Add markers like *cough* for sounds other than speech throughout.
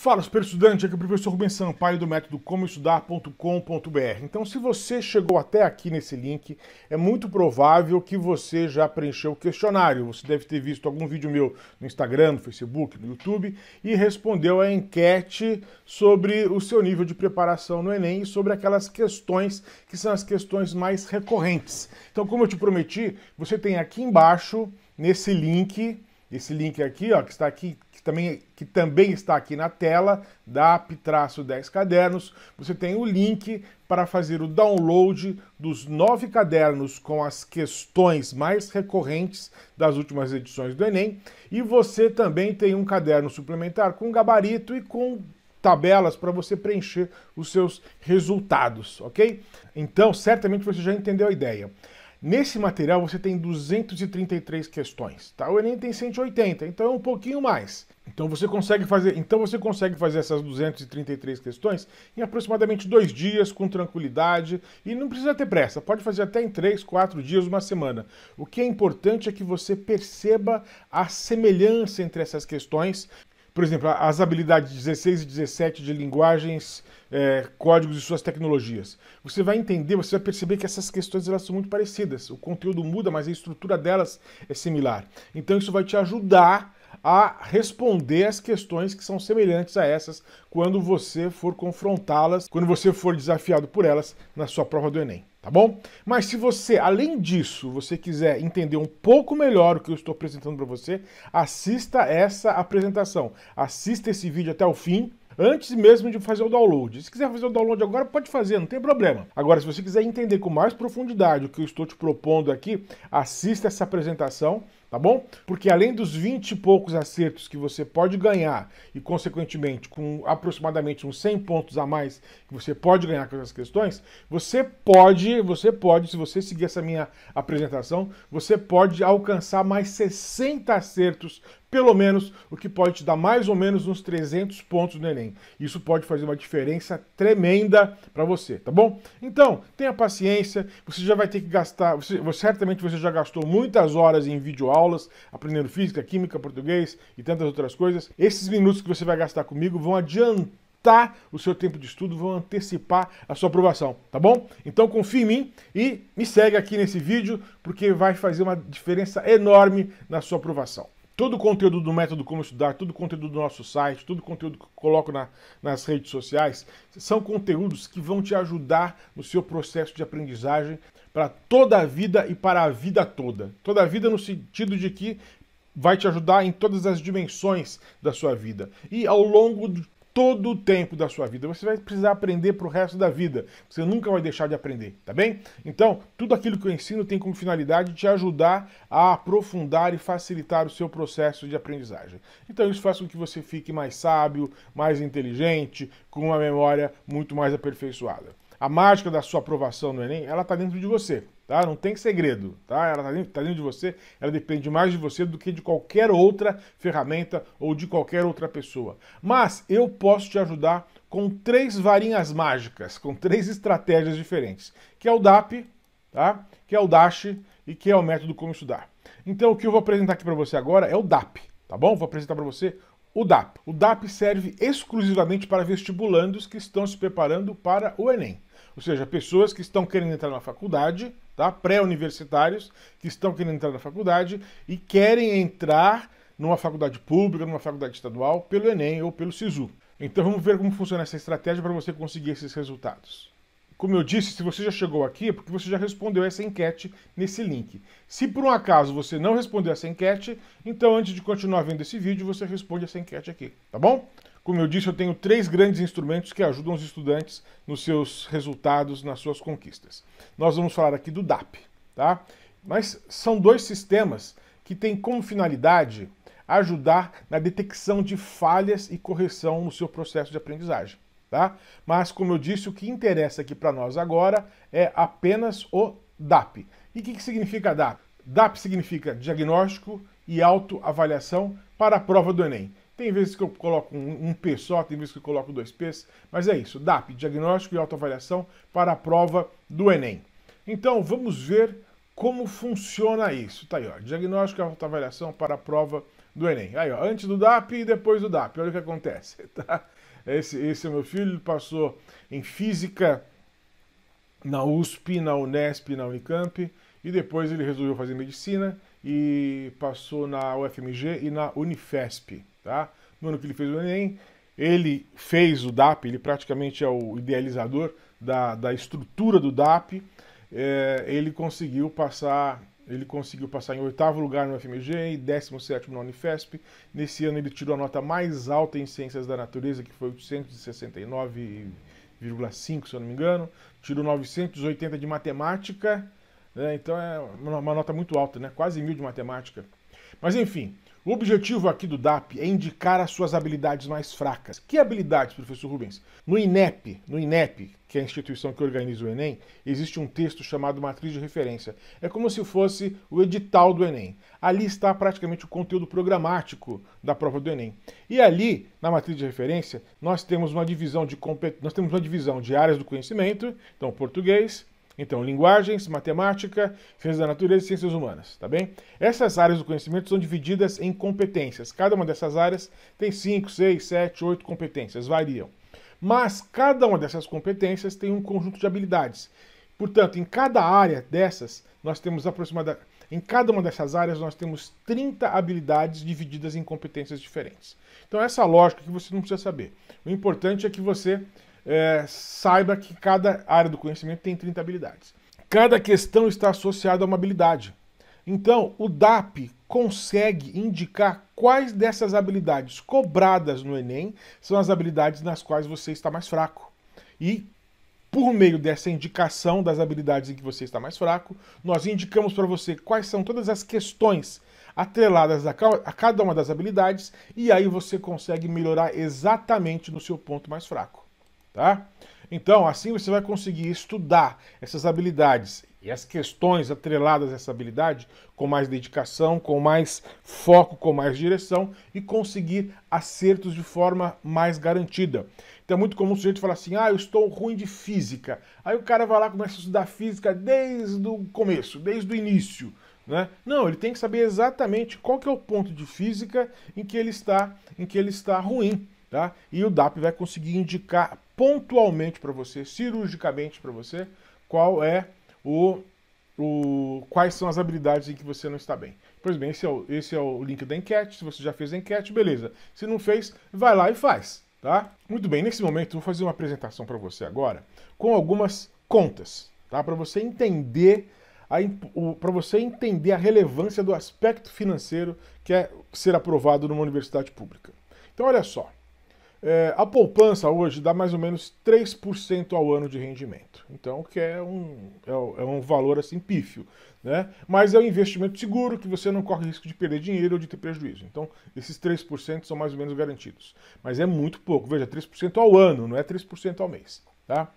Fala, super estudante, aqui é o professor Rubens Sampaio do método comoestudar.com.br. Então, se você chegou até aqui nesse link, é muito provável que você já preencheu o questionário. Você deve ter visto algum vídeo meu no Instagram, no Facebook, no YouTube e respondeu a enquete sobre o seu nível de preparação no Enem e sobre aquelas questões que são as questões mais recorrentes. Então, como eu te prometi, você tem aqui embaixo, nesse link, esse link aqui, ó, que está aqui também, que também está aqui na tela, da App-10 Cadernos, você tem o link para fazer o download dos nove cadernos com as questões mais recorrentes das últimas edições do Enem, e você também tem um caderno suplementar com gabarito e com tabelas para você preencher os seus resultados, ok? Então, certamente você já entendeu a ideia. Nesse material você tem 233 questões, tá? O Enem tem 180, então é um pouquinho mais. Então você consegue fazer, então você consegue fazer essas 233 questões em aproximadamente dois dias, com tranquilidade, e não precisa ter pressa. Pode fazer até em três, quatro dias, uma semana. O que é importante é que você perceba a semelhança entre essas questões, por exemplo, as habilidades 16 e 17 de linguagens, é, códigos e suas tecnologias. Você vai entender, você vai perceber que essas questões elas são muito parecidas. O conteúdo muda, mas a estrutura delas é similar. Então isso vai te ajudar a responder as questões que são semelhantes a essas quando você for confrontá-las, quando você for desafiado por elas na sua prova do Enem tá bom? Mas se você, além disso, você quiser entender um pouco melhor o que eu estou apresentando para você, assista essa apresentação. Assista esse vídeo até o fim, antes mesmo de fazer o download. Se quiser fazer o download agora, pode fazer, não tem problema. Agora, se você quiser entender com mais profundidade o que eu estou te propondo aqui, assista essa apresentação tá bom? Porque além dos 20 e poucos acertos que você pode ganhar e, consequentemente, com aproximadamente uns 100 pontos a mais que você pode ganhar com essas questões, você pode, você pode, se você seguir essa minha apresentação, você pode alcançar mais 60 acertos pelo menos, o que pode te dar mais ou menos uns 300 pontos no Enem. Isso pode fazer uma diferença tremenda para você, tá bom? Então, tenha paciência, você já vai ter que gastar, você, certamente você já gastou muitas horas em videoaulas, aprendendo física, química, português e tantas outras coisas. Esses minutos que você vai gastar comigo vão adiantar o seu tempo de estudo, vão antecipar a sua aprovação, tá bom? Então confie em mim e me segue aqui nesse vídeo, porque vai fazer uma diferença enorme na sua aprovação. Todo o conteúdo do método Como Estudar, todo o conteúdo do nosso site, todo o conteúdo que coloco na, nas redes sociais, são conteúdos que vão te ajudar no seu processo de aprendizagem para toda a vida e para a vida toda. Toda a vida no sentido de que vai te ajudar em todas as dimensões da sua vida. E ao longo todo o tempo da sua vida. Você vai precisar aprender para o resto da vida. Você nunca vai deixar de aprender, tá bem? Então, tudo aquilo que eu ensino tem como finalidade te ajudar a aprofundar e facilitar o seu processo de aprendizagem. Então, isso faz com que você fique mais sábio, mais inteligente, com uma memória muito mais aperfeiçoada. A mágica da sua aprovação no Enem, ela está dentro de você, tá? Não tem segredo, tá? Ela está dentro, tá dentro de você, ela depende mais de você do que de qualquer outra ferramenta ou de qualquer outra pessoa. Mas eu posso te ajudar com três varinhas mágicas, com três estratégias diferentes, que é o DAP, tá? Que é o DASH e que é o método como estudar. Então o que eu vou apresentar aqui para você agora é o DAP, tá bom? Vou apresentar para você o DAP. O DAP serve exclusivamente para vestibulandos que estão se preparando para o Enem. Ou seja, pessoas que estão querendo entrar na faculdade, tá? pré-universitários, que estão querendo entrar na faculdade e querem entrar numa faculdade pública, numa faculdade estadual, pelo Enem ou pelo SISU. Então vamos ver como funciona essa estratégia para você conseguir esses resultados. Como eu disse, se você já chegou aqui é porque você já respondeu essa enquete nesse link. Se por um acaso você não respondeu essa enquete, então antes de continuar vendo esse vídeo, você responde essa enquete aqui, tá bom? Como eu disse, eu tenho três grandes instrumentos que ajudam os estudantes nos seus resultados, nas suas conquistas. Nós vamos falar aqui do DAP, tá? Mas são dois sistemas que têm como finalidade ajudar na detecção de falhas e correção no seu processo de aprendizagem, tá? Mas, como eu disse, o que interessa aqui para nós agora é apenas o DAP. E o que, que significa DAP? DAP significa diagnóstico e autoavaliação para a prova do Enem. Tem vezes que eu coloco um, um, P só, tem vezes que eu coloco dois P's, mas é isso, DAP, Diagnóstico e Autoavaliação para a prova do Enem. Então, vamos ver como funciona isso. Tá aí, ó, Diagnóstico e Autoavaliação para a prova do Enem. Aí, ó, antes do DAP e depois do DAP. Olha o que acontece, *laughs* tá? Esse, esse é meu filho, ele passou em Física na USP, na Unesp, na Unicamp, e depois ele resolveu fazer Medicina e passou na UFMG e na Unifesp, tá? No ano que ele fez o Enem, ele fez o DAP, ele praticamente é o idealizador da, da estrutura do DAP, é, ele conseguiu passar ele conseguiu passar em oitavo lugar no FMG e 17 na Unifesp. Nesse ano ele tirou a nota mais alta em Ciências da Natureza, que foi 869,5, se eu não me engano. Tirou 980 de Matemática, né? então é uma nota muito alta, né? quase mil de Matemática. Mas enfim, o objetivo aqui do DAP é indicar as suas habilidades mais fracas. Que habilidades, professor Rubens? No INEP, no INEP, que é a instituição que organiza o Enem, existe um texto chamado matriz de referência. É como se fosse o edital do Enem. Ali está praticamente o conteúdo programático da prova do Enem. E ali, na matriz de referência, nós temos uma divisão de nós temos uma divisão de áreas do conhecimento, então português, então, linguagens, matemática, ciências da natureza e ciências humanas, tá bem? Essas áreas do conhecimento são divididas em competências. Cada uma dessas áreas tem 5, 6, 7, 8 competências, variam. Mas cada uma dessas competências tem um conjunto de habilidades. Portanto, em cada área dessas, nós temos aproximadamente. Em cada uma dessas áreas, nós temos 30 habilidades divididas em competências diferentes. Então, essa lógica que você não precisa saber. O importante é que você é, saiba que cada área do conhecimento tem 30 habilidades. Cada questão está associada a uma habilidade. Então, o DAP consegue indicar quais dessas habilidades cobradas no Enem são as habilidades nas quais você está mais fraco. E, por meio dessa indicação das habilidades em que você está mais fraco, nós indicamos para você quais são todas as questões atreladas a cada uma das habilidades, e aí você consegue melhorar exatamente no seu ponto mais fraco tá? Então, assim você vai conseguir estudar essas habilidades e as questões atreladas a essa habilidade com mais dedicação, com mais foco, com mais direção e conseguir acertos de forma mais garantida. Então é muito comum o sujeito falar assim: ah, eu estou ruim de física. Aí o cara vai lá e começa a estudar física desde o começo, desde o início. Né? Não, ele tem que saber exatamente qual que é o ponto de física em que ele está, em que ele está ruim. Tá? E o DAP vai conseguir indicar pontualmente para você, cirurgicamente para você, qual é o, o, quais são as habilidades em que você não está bem. Pois bem, esse é, o, esse é o link da enquete. Se você já fez a enquete, beleza. Se não fez, vai lá e faz. Tá? Muito bem, nesse momento vou fazer uma apresentação para você agora com algumas contas, tá? Para você entender para você entender a relevância do aspecto financeiro que é ser aprovado numa universidade pública. Então, olha só. É, a poupança hoje dá mais ou menos 3% ao ano de rendimento. Então, que é um, é, é, um valor assim pífio. Né? Mas é um investimento seguro que você não corre risco de perder dinheiro ou de ter prejuízo. Então, esses 3% são mais ou menos garantidos. Mas é muito pouco. Veja, 3% ao ano, não é 3% ao mês. Tá?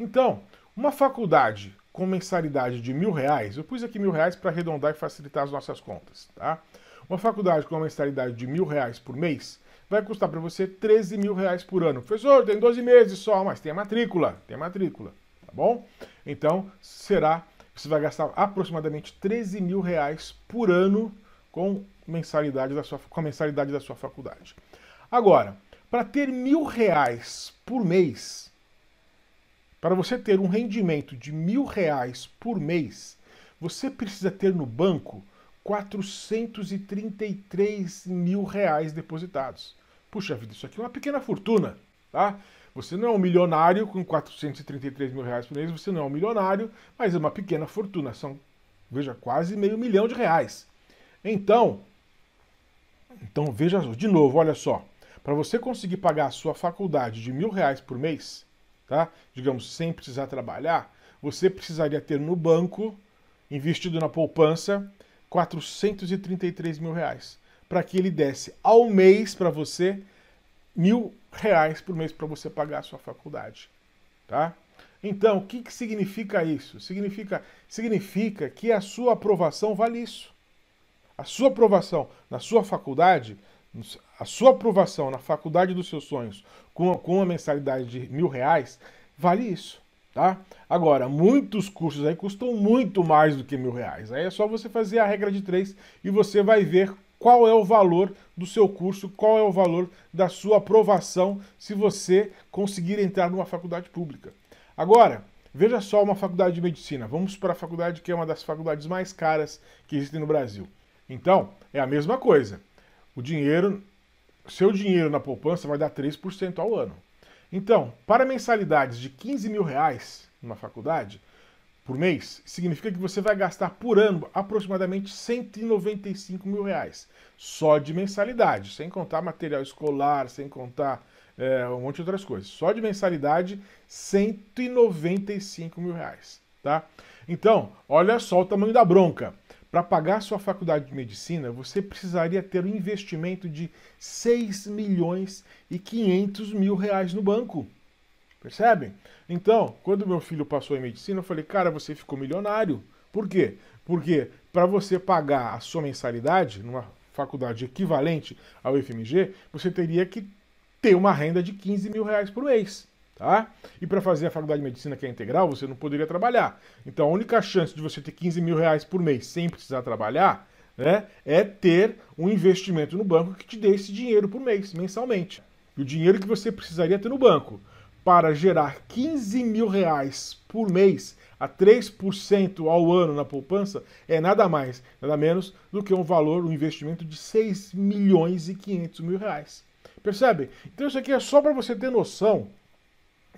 Então, uma faculdade com mensalidade de mil reais, eu pus aqui mil reais para arredondar e facilitar as nossas contas. Tá? Uma faculdade com uma mensalidade de mil reais por mês vai custar para você 13 mil reais por ano. Professor, tem 12 meses só, mas tem a matrícula, tem a matrícula, tá bom? Então, será, você vai gastar aproximadamente 13 mil reais por ano com, mensalidade da sua, com a mensalidade da sua faculdade. Agora, para ter mil reais por mês, para você ter um rendimento de mil reais por mês, você precisa ter no banco 433 mil reais depositados. Puxa vida, isso aqui é uma pequena fortuna, tá? Você não é um milionário com 433 mil reais por mês, você não é um milionário, mas é uma pequena fortuna. São, veja, quase meio milhão de reais. Então, então veja de novo, olha só. Para você conseguir pagar a sua faculdade de mil reais por mês, tá? Digamos, sem precisar trabalhar, você precisaria ter no banco, investido na poupança, 433 mil reais. Para que ele desse ao mês para você mil reais por mês para você pagar a sua faculdade. Tá? Então, o que, que significa isso? Significa, significa que a sua aprovação vale isso. A sua aprovação na sua faculdade, a sua aprovação na faculdade dos seus sonhos com, com uma mensalidade de mil reais, vale isso. Tá? Agora, muitos cursos aí custam muito mais do que mil reais. Aí é só você fazer a regra de três e você vai ver qual é o valor do seu curso, qual é o valor da sua aprovação se você conseguir entrar numa faculdade pública. Agora, veja só uma faculdade de medicina. Vamos para a faculdade que é uma das faculdades mais caras que existem no Brasil. Então, é a mesma coisa. O dinheiro, seu dinheiro na poupança vai dar 3% ao ano. Então, para mensalidades de 15 mil reais numa faculdade, por mês, significa que você vai gastar por ano aproximadamente 195 mil reais. Só de mensalidade, sem contar material escolar, sem contar é, um monte de outras coisas. Só de mensalidade, 195 mil reais. Tá? Então, olha só o tamanho da bronca. Para pagar sua faculdade de medicina, você precisaria ter um investimento de 6 milhões e 500 mil reais no banco. Percebem? Então, quando meu filho passou em medicina, eu falei, cara, você ficou milionário. Por quê? Porque para você pagar a sua mensalidade numa faculdade equivalente ao FMG, você teria que ter uma renda de 15 mil reais por mês. Tá? E para fazer a faculdade de medicina que é integral, você não poderia trabalhar. Então a única chance de você ter 15 mil reais por mês sem precisar trabalhar né, é ter um investimento no banco que te dê esse dinheiro por mês, mensalmente. E o dinheiro que você precisaria ter no banco para gerar 15 mil reais por mês a 3% ao ano na poupança é nada mais, nada menos do que um valor, um investimento de 6 milhões e 500 mil reais. Percebe? Então isso aqui é só para você ter noção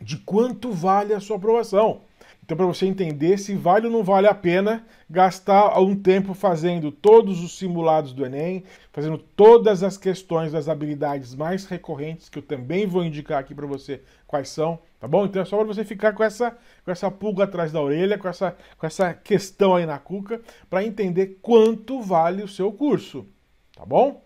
de quanto vale a sua aprovação. Então, para você entender se vale ou não vale a pena gastar um tempo fazendo todos os simulados do Enem, fazendo todas as questões das habilidades mais recorrentes, que eu também vou indicar aqui para você quais são, tá bom? Então é só para você ficar com essa, com essa pulga atrás da orelha, com essa, com essa questão aí na cuca, para entender quanto vale o seu curso, tá bom?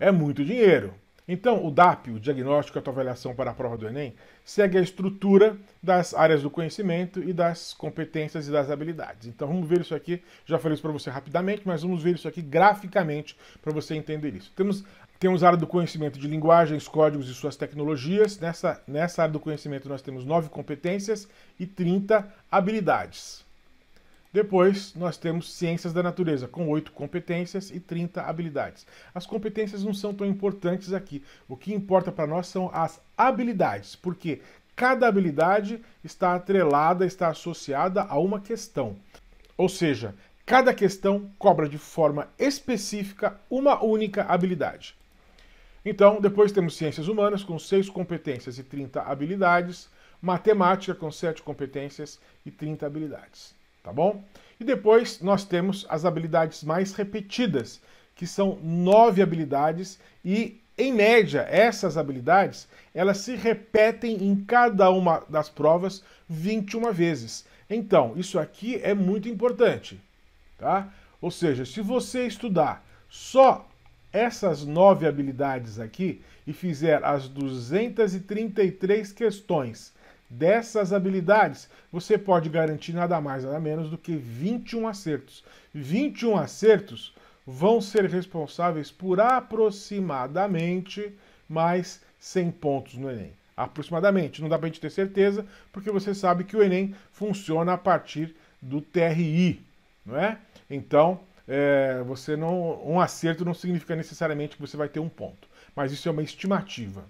É muito dinheiro. Então, o DAP, o Diagnóstico e Autoavaliação para a Prova do Enem, segue a estrutura das áreas do conhecimento e das competências e das habilidades. Então, vamos ver isso aqui. Já falei isso para você rapidamente, mas vamos ver isso aqui graficamente para você entender isso. Temos, temos a área do conhecimento de linguagens, códigos e suas tecnologias. Nessa, nessa área do conhecimento, nós temos nove competências e 30 habilidades. Depois, nós temos ciências da natureza, com oito competências e 30 habilidades. As competências não são tão importantes aqui. O que importa para nós são as habilidades, porque cada habilidade está atrelada, está associada a uma questão. Ou seja, cada questão cobra de forma específica uma única habilidade. Então, depois temos ciências humanas, com seis competências e 30 habilidades, matemática, com sete competências e 30 habilidades tá bom? E depois nós temos as habilidades mais repetidas, que são nove habilidades e em média essas habilidades elas se repetem em cada uma das provas 21 vezes. Então isso aqui é muito importante, tá? Ou seja, se você estudar só essas nove habilidades aqui e fizer as 233 questões dessas habilidades, você pode garantir nada mais, nada menos do que 21 acertos. 21 acertos vão ser responsáveis por aproximadamente mais 100 pontos no Enem. Aproximadamente, não dá para a gente ter certeza, porque você sabe que o Enem funciona a partir do TRI, não é? Então, é, você não, um acerto não significa necessariamente que você vai ter um ponto, mas isso é uma estimativa.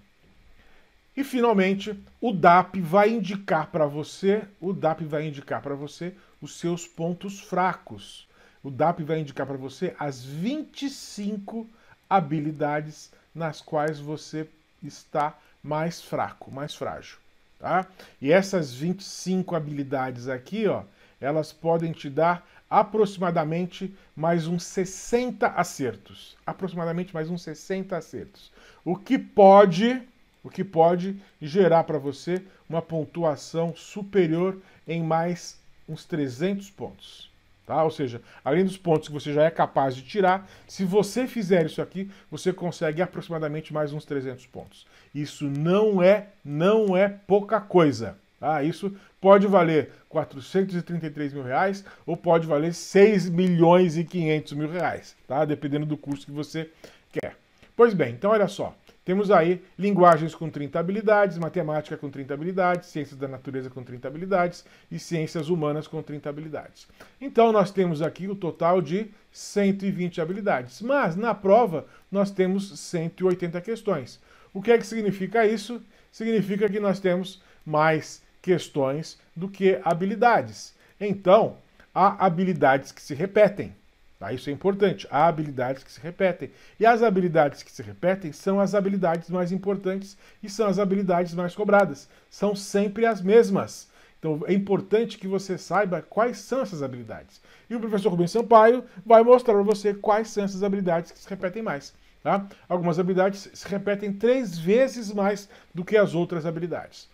E finalmente, o DAP vai indicar para você, o DAP vai indicar para você os seus pontos fracos. O DAP vai indicar para você as 25 habilidades nas quais você está mais fraco, mais frágil, tá? E essas 25 habilidades aqui, ó, elas podem te dar aproximadamente mais uns 60 acertos, aproximadamente mais uns 60 acertos. O que pode o que pode gerar para você uma pontuação superior em mais uns 300 pontos. Tá? Ou seja, além dos pontos que você já é capaz de tirar, se você fizer isso aqui, você consegue aproximadamente mais uns 300 pontos. Isso não é, não é pouca coisa. Tá? Isso pode valer 433 mil reais ou pode valer 6 milhões e 500 mil reais, tá? dependendo do curso que você quer. Pois bem, então olha só. Temos aí linguagens com 30 habilidades, matemática com 30 habilidades, ciências da natureza com 30 habilidades e ciências humanas com 30 habilidades. Então nós temos aqui o total de 120 habilidades, mas na prova nós temos 180 questões. O que é que significa isso? Significa que nós temos mais questões do que habilidades. Então, há habilidades que se repetem. Tá? Isso é importante. Há habilidades que se repetem. E as habilidades que se repetem são as habilidades mais importantes e são as habilidades mais cobradas. São sempre as mesmas. Então é importante que você saiba quais são essas habilidades. E o professor Rubens Sampaio vai mostrar para você quais são essas habilidades que se repetem mais. Tá? Algumas habilidades se repetem três vezes mais do que as outras habilidades.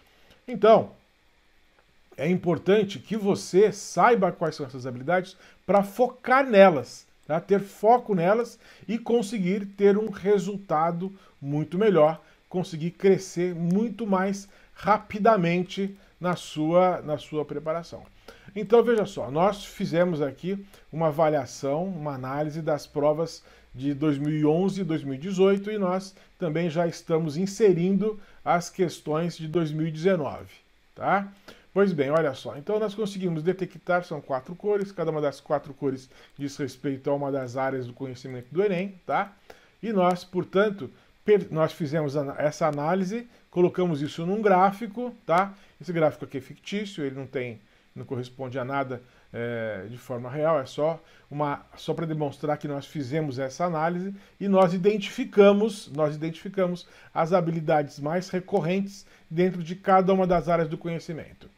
Então, é importante que você saiba quais são essas habilidades para focar nelas, tá? ter foco nelas e conseguir ter um resultado muito melhor, conseguir crescer muito mais rapidamente na sua, na sua preparação. Então veja só, nós fizemos aqui uma avaliação, uma análise das provas de 2011 e 2018 e nós também já estamos inserindo as questões de 2019, tá? Pois bem, olha só. Então nós conseguimos detectar, são quatro cores, cada uma das quatro cores diz respeito a uma das áreas do conhecimento do Enem, tá? E nós, portanto, nós fizemos essa análise, colocamos isso num gráfico, tá? Esse gráfico aqui é fictício, ele não tem, não corresponde a nada é, de forma real, é só uma só para demonstrar que nós fizemos essa análise e nós identificamos, nós identificamos as habilidades mais recorrentes dentro de cada uma das áreas do conhecimento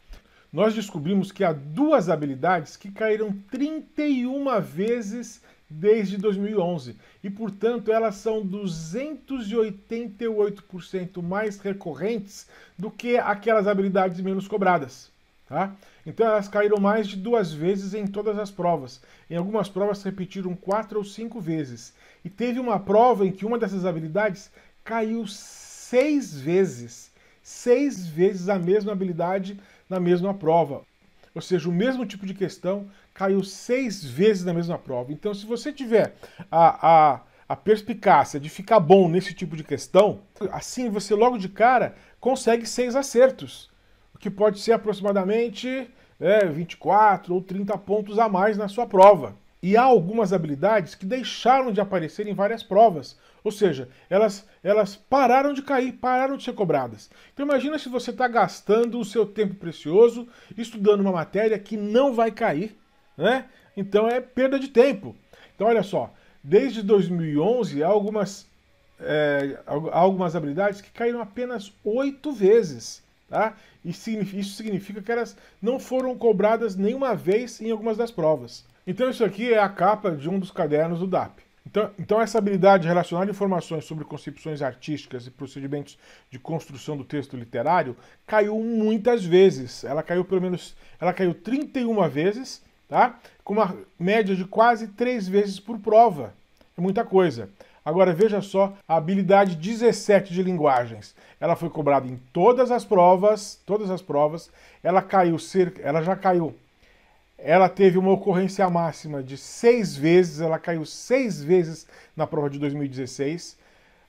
nós descobrimos que há duas habilidades que caíram 31 vezes desde 2011 e, portanto, elas são 288% mais recorrentes do que aquelas habilidades menos cobradas. Tá? Então elas caíram mais de duas vezes em todas as provas. Em algumas provas repetiram quatro ou cinco vezes. E teve uma prova em que uma dessas habilidades caiu seis vezes. Seis vezes a mesma habilidade na mesma prova. Ou seja, o mesmo tipo de questão caiu seis vezes na mesma prova. Então, se você tiver a, a, a perspicácia de ficar bom nesse tipo de questão, assim você logo de cara consegue seis acertos, o que pode ser aproximadamente é, 24 ou 30 pontos a mais na sua prova. E há algumas habilidades que deixaram de aparecer em várias provas. Ou seja, elas, elas pararam de cair, pararam de ser cobradas. Então imagina se você está gastando o seu tempo precioso estudando uma matéria que não vai cair, né? Então é perda de tempo. Então olha só, desde 2011 há algumas, é, há algumas habilidades que caíram apenas oito vezes. Tá? Isso significa que elas não foram cobradas nenhuma vez em algumas das provas. Então isso aqui é a capa de um dos cadernos do DAP. Então, então essa habilidade de relacionar informações sobre concepções artísticas e procedimentos de construção do texto literário caiu muitas vezes. Ela caiu pelo menos, ela caiu 31 vezes, tá? Com uma média de quase 3 vezes por prova. É muita coisa. Agora veja só a habilidade 17 de linguagens. Ela foi cobrada em todas as provas, todas as provas. Ela caiu cerca, ela já caiu ela teve uma ocorrência máxima de seis vezes, ela caiu seis vezes na prova de 2016.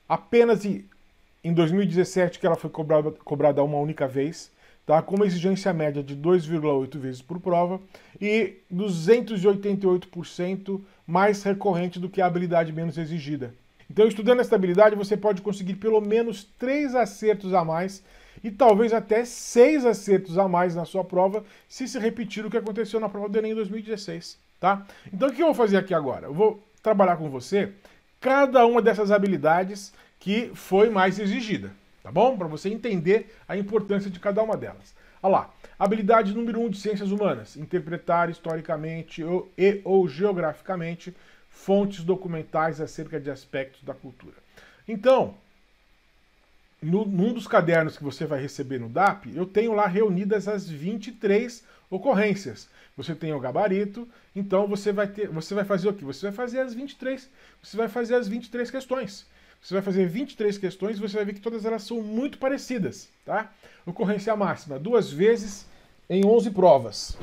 Apenas em 2017 que ela foi cobrada, cobrada uma única vez, tá? com uma exigência média de 2,8 vezes por prova e 288% mais recorrente do que a habilidade menos exigida. Então, estudando essa habilidade, você pode conseguir pelo menos três acertos a mais e talvez até seis acertos a mais na sua prova se se repetir o que aconteceu na prova do Enem em 2016, tá? Então o que eu vou fazer aqui agora? Eu vou trabalhar com você cada uma dessas habilidades que foi mais exigida, tá bom? Para você entender a importância de cada uma delas. Olha lá, habilidade número 1 um de ciências humanas, interpretar historicamente ou, e ou geograficamente fontes documentais acerca de aspectos da cultura. Então, no, num dos cadernos que você vai receber no DAP, eu tenho lá reunidas as 23 ocorrências. Você tem o gabarito, então você vai ter, você vai fazer o quê? Você vai fazer as 23, você vai fazer as 23 questões. Você vai fazer 23 questões e você vai ver que todas elas são muito parecidas, tá? Ocorrência máxima, duas vezes em 11 provas,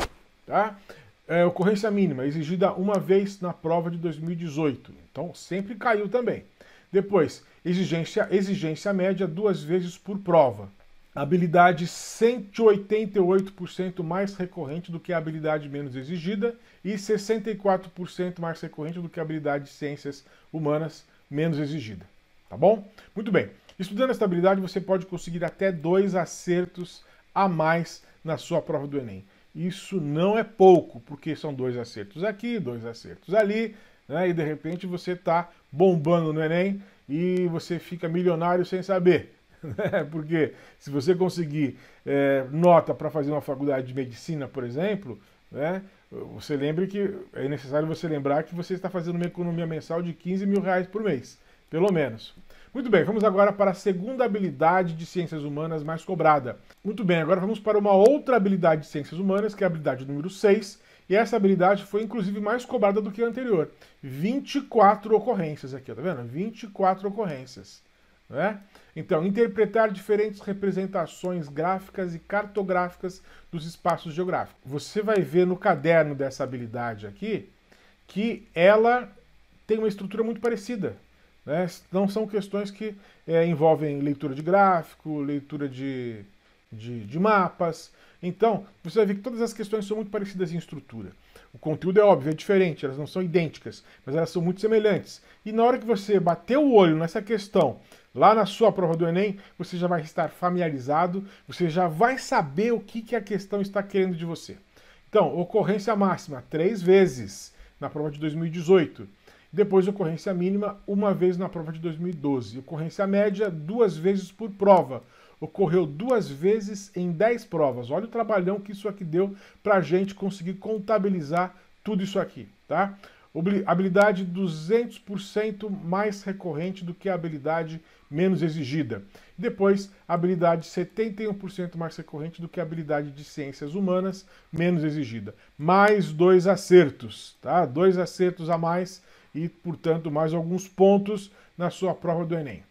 tá? É, ocorrência mínima, exigida uma vez na prova de 2018. Então, sempre caiu também. Depois, exigência, exigência média duas vezes por prova. Habilidade 188% mais recorrente do que a habilidade menos exigida e 64% mais recorrente do que a habilidade de ciências humanas menos exigida. Tá bom? Muito bem. Estudando esta habilidade, você pode conseguir até dois acertos a mais na sua prova do Enem. Isso não é pouco, porque são dois acertos aqui, dois acertos ali, né? e de repente você está bombando no Enem e você fica milionário sem saber. Né? *laughs* Porque se você conseguir é, nota para fazer uma faculdade de medicina, por exemplo, né? você lembre que é necessário você lembrar que você está fazendo uma economia mensal de 15 mil reais por mês, pelo menos. Muito bem, vamos agora para a segunda habilidade de ciências humanas mais cobrada. Muito bem, agora vamos para uma outra habilidade de ciências humanas, que é a habilidade número 6, e essa habilidade foi inclusive mais cobrada do que a anterior. 24 ocorrências aqui, tá vendo? 24 ocorrências. Né? Então, interpretar diferentes representações gráficas e cartográficas dos espaços geográficos. Você vai ver no caderno dessa habilidade aqui que ela tem uma estrutura muito parecida. Né? Não são questões que é, envolvem leitura de gráfico, leitura de, de, de mapas. Então, você vai ver que todas as questões são muito parecidas em estrutura. O conteúdo é óbvio, é diferente, elas não são idênticas, mas elas são muito semelhantes. E na hora que você bater o olho nessa questão, lá na sua prova do Enem, você já vai estar familiarizado, você já vai saber o que, que a questão está querendo de você. Então, ocorrência máxima, três vezes na prova de 2018. Depois, ocorrência mínima, uma vez na prova de 2012. Ocorrência média, duas vezes por prova ocorreu duas vezes em 10 provas. Olha o trabalhão que isso aqui deu para a gente conseguir contabilizar tudo isso aqui, tá? Habilidade 200% mais recorrente do que a habilidade menos exigida. Depois, habilidade 71% mais recorrente do que a habilidade de ciências humanas menos exigida. Mais dois acertos, tá? Dois acertos a mais e, portanto, mais alguns pontos na sua prova do Enem.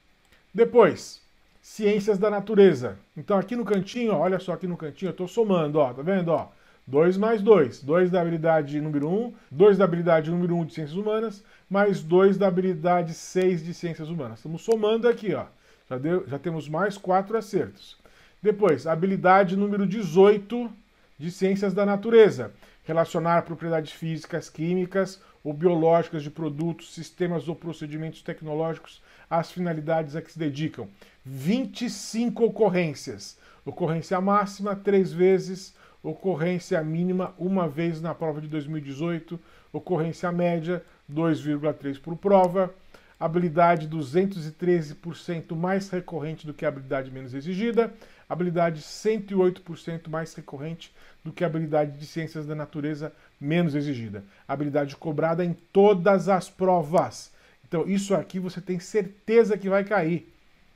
Depois, Ciências da Natureza. Então aqui no cantinho, ó, olha só aqui no cantinho, eu estou somando, ó, tá vendo? Ó, 2 mais 2. 2 da habilidade número 1, um, 2 da habilidade número 1 um de Ciências Humanas, mais 2 da habilidade 6 de Ciências Humanas. Estamos somando aqui, ó. Já, deu, já temos mais 4 acertos. Depois, habilidade número 18 de Ciências da Natureza. Relacionar propriedades físicas, químicas ou biológicas de produtos, sistemas ou procedimentos tecnológicos às finalidades a que se dedicam. 25 ocorrências. Ocorrência máxima, três vezes. Ocorrência mínima, uma vez na prova de 2018. Ocorrência média, 2,3 por prova. Habilidade 213% mais recorrente do que a habilidade menos exigida. Habilidade 108% mais recorrente do que a habilidade de ciências da natureza menos exigida. Habilidade cobrada em todas as provas. Então, isso aqui você tem certeza que vai cair.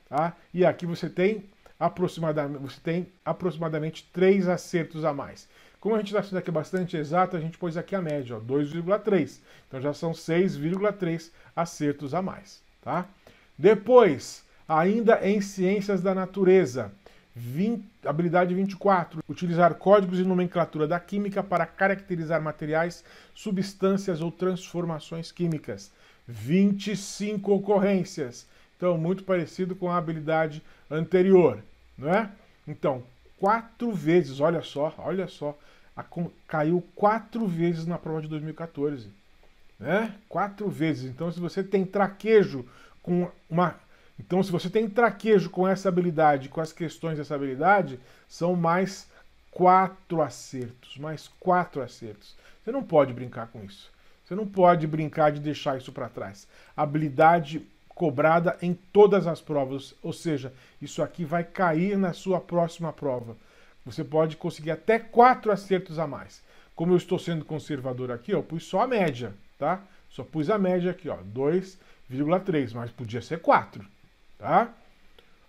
Tá? E aqui você tem, aproximadamente, você tem aproximadamente 3 acertos a mais. Como a gente está sendo aqui bastante exato, a gente pôs aqui a média, 2,3. Então já são 6,3 acertos a mais. Tá? Depois, ainda em ciências da natureza, 20, habilidade 24, utilizar códigos e nomenclatura da química para caracterizar materiais, substâncias ou transformações químicas. 25 ocorrências. Então, muito parecido com a habilidade anterior, não é? Então, quatro vezes, olha só, olha só, a, caiu quatro vezes na prova de 2014, né? Quatro vezes. Então, se você tem traquejo com uma então, se você tem traquejo com essa habilidade, com as questões dessa habilidade, são mais quatro acertos, mais quatro acertos. Você não pode brincar com isso. Você não pode brincar de deixar isso para trás. Habilidade cobrada em todas as provas, ou seja, isso aqui vai cair na sua próxima prova. Você pode conseguir até quatro acertos a mais. Como eu estou sendo conservador aqui, eu pus só a média, tá? Só pus a média aqui, ó, 2,3, mas podia ser 4, tá?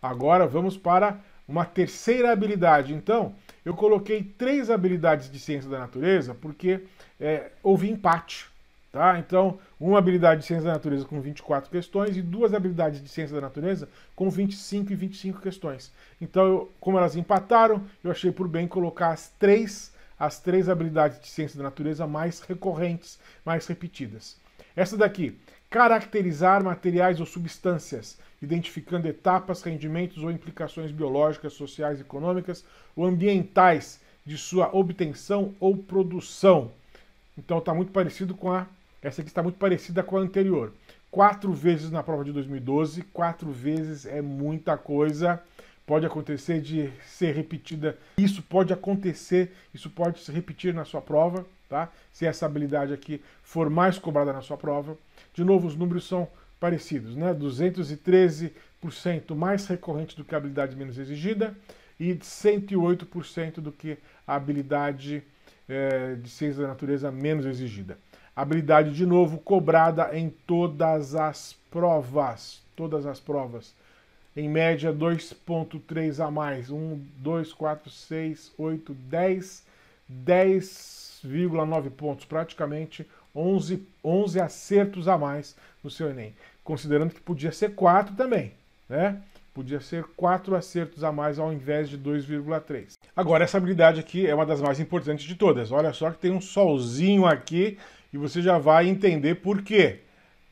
Agora vamos para uma terceira habilidade. Então, eu coloquei três habilidades de ciência da natureza porque é, houve empate. Tá? Então, uma habilidade de ciência da natureza com 24 questões e duas habilidades de ciência da natureza com 25 e 25 questões. Então, eu, como elas empataram, eu achei por bem colocar as três, as três habilidades de ciência da natureza mais recorrentes, mais repetidas. Essa daqui, caracterizar materiais ou substâncias, identificando etapas, rendimentos ou implicações biológicas, sociais, econômicas ou ambientais de sua obtenção ou produção. Então está muito parecido com a. Essa aqui está muito parecida com a anterior. Quatro vezes na prova de 2012, quatro vezes é muita coisa. Pode acontecer de ser repetida. Isso pode acontecer, isso pode se repetir na sua prova, tá? Se essa habilidade aqui for mais cobrada na sua prova. De novo, os números são parecidos, né? 213% mais recorrente do que a habilidade menos exigida e 108% do que a habilidade é, de ciência da natureza menos exigida. Habilidade, de novo, cobrada em todas as provas. Todas as provas. Em média, 2,3 a mais. 1, 2, 4, 6, 8, 10. 10,9 pontos. Praticamente 11, 11 acertos a mais no seu Enem. Considerando que podia ser 4 também. Né? Podia ser 4 acertos a mais ao invés de 2,3. Agora, essa habilidade aqui é uma das mais importantes de todas. Olha só que tem um solzinho aqui e você já vai entender por quê.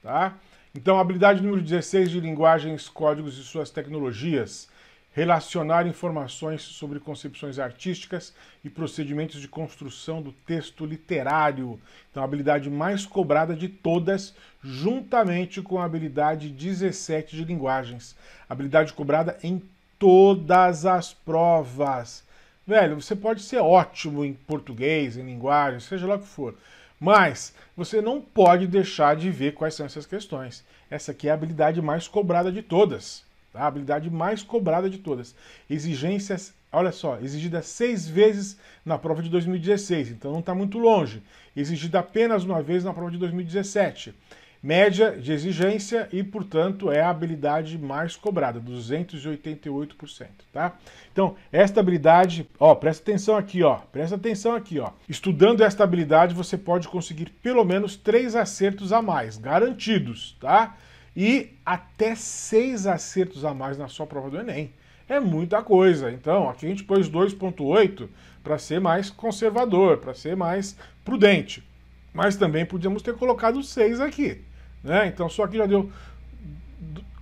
Tá? Então, habilidade número 16 de linguagens, códigos e suas tecnologias. Relacionar informações sobre concepções artísticas e procedimentos de construção do texto literário. Então, a habilidade mais cobrada de todas, juntamente com a habilidade 17 de linguagens. Habilidade cobrada em todas as provas. Velho, você pode ser ótimo em português, em linguagem, seja lá o que for. Mas você não pode deixar de ver quais são essas questões. Essa aqui é a habilidade mais cobrada de todas. Tá? A habilidade mais cobrada de todas. Exigências, olha só, exigida seis vezes na prova de 2016, então não está muito longe. Exigida apenas uma vez na prova de 2017 média de exigência e, portanto, é a habilidade mais cobrada, 288%, tá? Então, esta habilidade, ó, presta atenção aqui, ó, presta atenção aqui, ó. Estudando esta habilidade, você pode conseguir pelo menos três acertos a mais, garantidos, tá? E até seis acertos a mais na sua prova do Enem. É muita coisa. Então, aqui a gente pôs 2.8 para ser mais conservador, para ser mais prudente. Mas também podíamos ter colocado 6 aqui. Né? Então só aqui já deu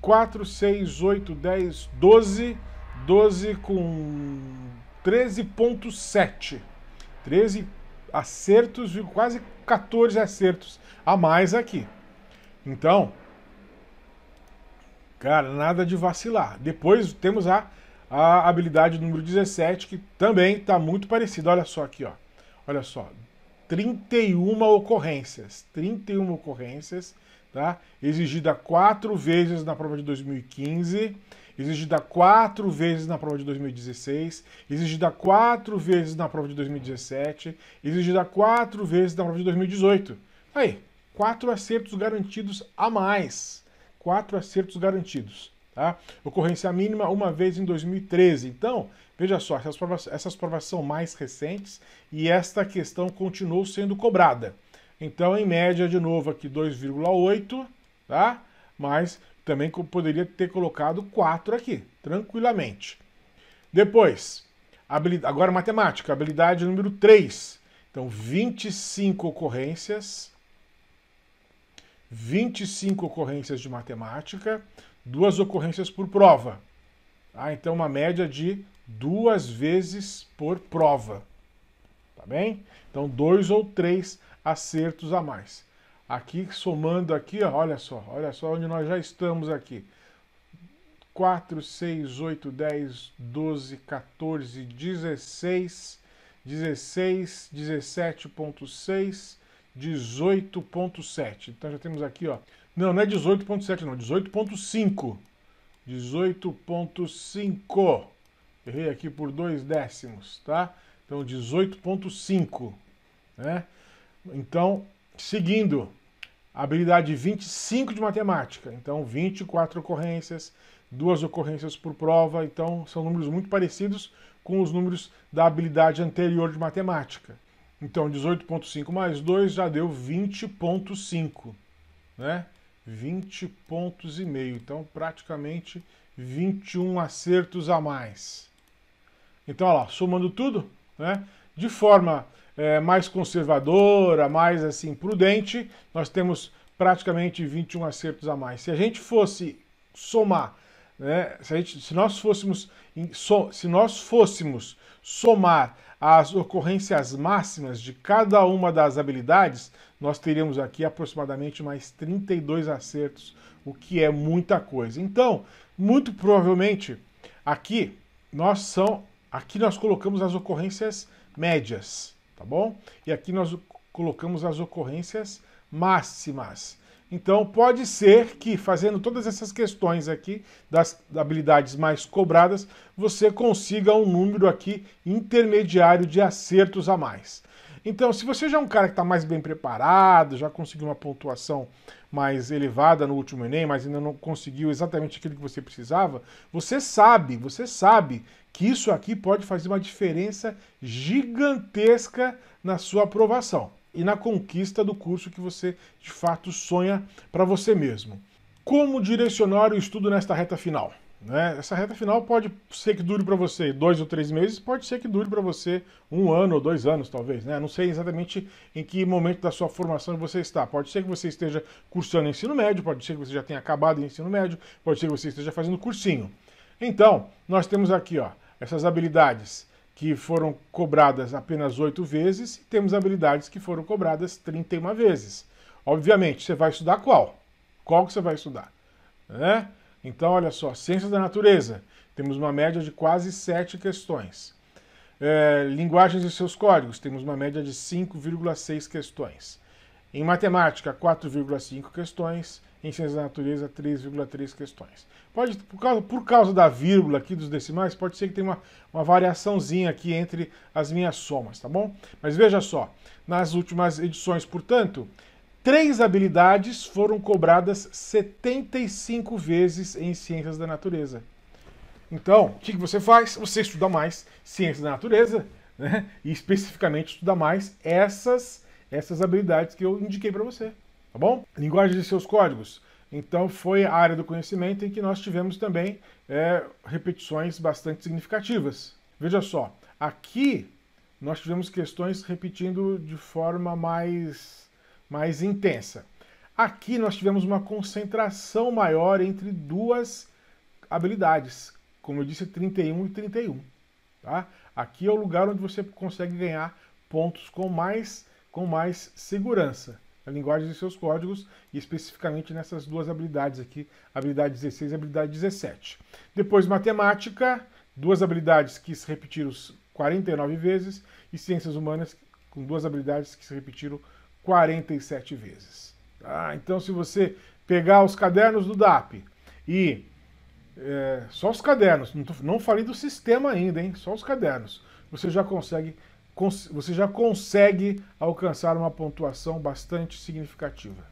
4, 6, 8, 10, 12, 12 com 13.7. 13 acertos, quase 14 acertos a mais aqui. Então, cara, nada de vacilar. Depois temos a, a habilidade número 17, que também está muito parecida. Olha só aqui, ó. Olha só. 31 ocorrências. 31 ocorrências tá? exigida quatro vezes na prova de 2015, exigida quatro vezes na prova de 2016, exigida quatro vezes na prova de 2017, exigida quatro vezes na prova de 2018. Aí, quatro acertos garantidos a mais. Quatro acertos garantidos. Tá? Ocorrência mínima uma vez em 2013. Então, veja só, essas provas, essas provas são mais recentes e esta questão continuou sendo cobrada. Então, em média, de novo aqui 2,8, tá? Mas também poderia ter colocado 4 aqui, tranquilamente. Depois, agora matemática, habilidade número 3. Então, 25 ocorrências, 25 ocorrências de matemática, duas ocorrências por prova. Tá? Então, uma média de duas vezes por prova. Tá bem? Então, dois ou três acertos a mais. Aqui, somando aqui, ó, olha só, olha só onde nós já estamos aqui. 4, 6, 8, 10, 12, 14, 16, 16, 17.6, 18.7. Então já temos aqui, ó. Não, não é 18.7 não, 18.5. 18.5. Errei aqui por dois décimos, tá? Então 18.5, né? Então, seguindo, habilidade 25 de matemática. Então, 24 ocorrências, duas ocorrências por prova. Então, são números muito parecidos com os números da habilidade anterior de matemática. Então, 18.5 mais 2 já deu 20.5, né? 20 pontos e meio. Então, praticamente 21 acertos a mais. Então, olha lá, somando tudo, né? De forma é, mais conservadora, mais assim prudente, nós temos praticamente 21 acertos a mais. Se a gente fosse somar, né, se, gente, se, nós fôssemos, se nós fôssemos somar as ocorrências máximas de cada uma das habilidades, nós teríamos aqui aproximadamente mais 32 acertos, o que é muita coisa. Então, muito provavelmente, aqui nós são, aqui nós colocamos as ocorrências médias, tá bom? E aqui nós colocamos as ocorrências máximas. Então pode ser que fazendo todas essas questões aqui das habilidades mais cobradas, você consiga um número aqui intermediário de acertos a mais. Então, se você já é um cara que está mais bem preparado, já conseguiu uma pontuação mais elevada no último Enem, mas ainda não conseguiu exatamente aquilo que você precisava, você sabe, você sabe que isso aqui pode fazer uma diferença gigantesca na sua aprovação e na conquista do curso que você de fato sonha para você mesmo. Como direcionar o estudo nesta reta final? Né? Essa reta final pode ser que dure para você dois ou três meses, pode ser que dure para você um ano ou dois anos, talvez. Né? Não sei exatamente em que momento da sua formação você está. Pode ser que você esteja cursando ensino médio, pode ser que você já tenha acabado o ensino médio, pode ser que você esteja fazendo cursinho. Então, nós temos aqui ó, essas habilidades que foram cobradas apenas oito vezes e temos habilidades que foram cobradas 31 vezes. Obviamente, você vai estudar qual? Qual que você vai estudar? Né? Então, olha só, ciências da natureza, temos uma média de quase sete questões. É, linguagens e seus códigos, temos uma média de 5,6 questões. Em matemática, 4,5 questões. Em ciências da natureza, 3,3 questões. Pode, por causa, por causa da vírgula aqui dos decimais, pode ser que tenha uma, uma variaçãozinha aqui entre as minhas somas, tá bom? Mas veja só, nas últimas edições, portanto, três habilidades foram cobradas 75 vezes em ciências da natureza. Então, o que você faz? Você estuda mais ciências da natureza, né? E especificamente estuda mais essas, essas habilidades que eu indiquei para você, tá bom? Linguagem de seus códigos. Então foi a área do conhecimento em que nós tivemos também é, repetições bastante significativas. Veja só, aqui nós tivemos questões repetindo de forma mais, mais intensa. Aqui nós tivemos uma concentração maior entre duas habilidades, como eu disse, 31 e 31. Tá? Aqui é o lugar onde você consegue ganhar pontos com mais, com mais segurança a linguagem de seus códigos e especificamente nessas duas habilidades aqui, habilidade 16 e habilidade 17. Depois matemática, duas habilidades que se repetiram 49 vezes e ciências humanas com duas habilidades que se repetiram 47 vezes. Tá? Então se você pegar os cadernos do DAP e é, só os cadernos, não, tô, não falei do sistema ainda, hein? Só os cadernos. Você já consegue você já consegue alcançar uma pontuação bastante significativa.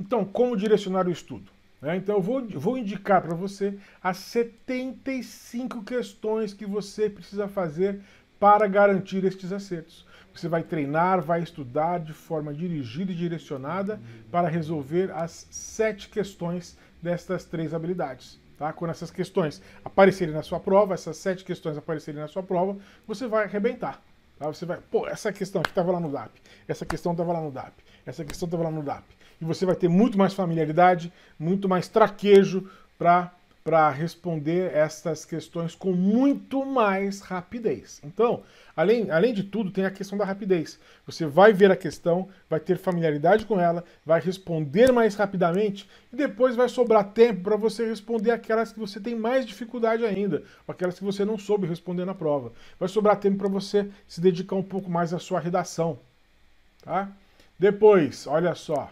Então, como direcionar o estudo? É, então, eu vou, vou indicar para você as 75 questões que você precisa fazer para garantir estes acertos. Você vai treinar, vai estudar de forma dirigida e direcionada para resolver as sete questões destas três habilidades. Tá? Quando essas questões aparecerem na sua prova, essas sete questões aparecerem na sua prova, você vai arrebentar. Tá? Você vai, pô, essa questão que estava lá no DAP, essa questão estava lá no DAP, essa questão estava lá no DAP. E você vai ter muito mais familiaridade, muito mais traquejo para para responder estas questões com muito mais rapidez. Então, além, além de tudo, tem a questão da rapidez. Você vai ver a questão, vai ter familiaridade com ela, vai responder mais rapidamente e depois vai sobrar tempo para você responder aquelas que você tem mais dificuldade ainda, ou aquelas que você não soube responder na prova. Vai sobrar tempo para você se dedicar um pouco mais à sua redação. Tá? Depois, olha só,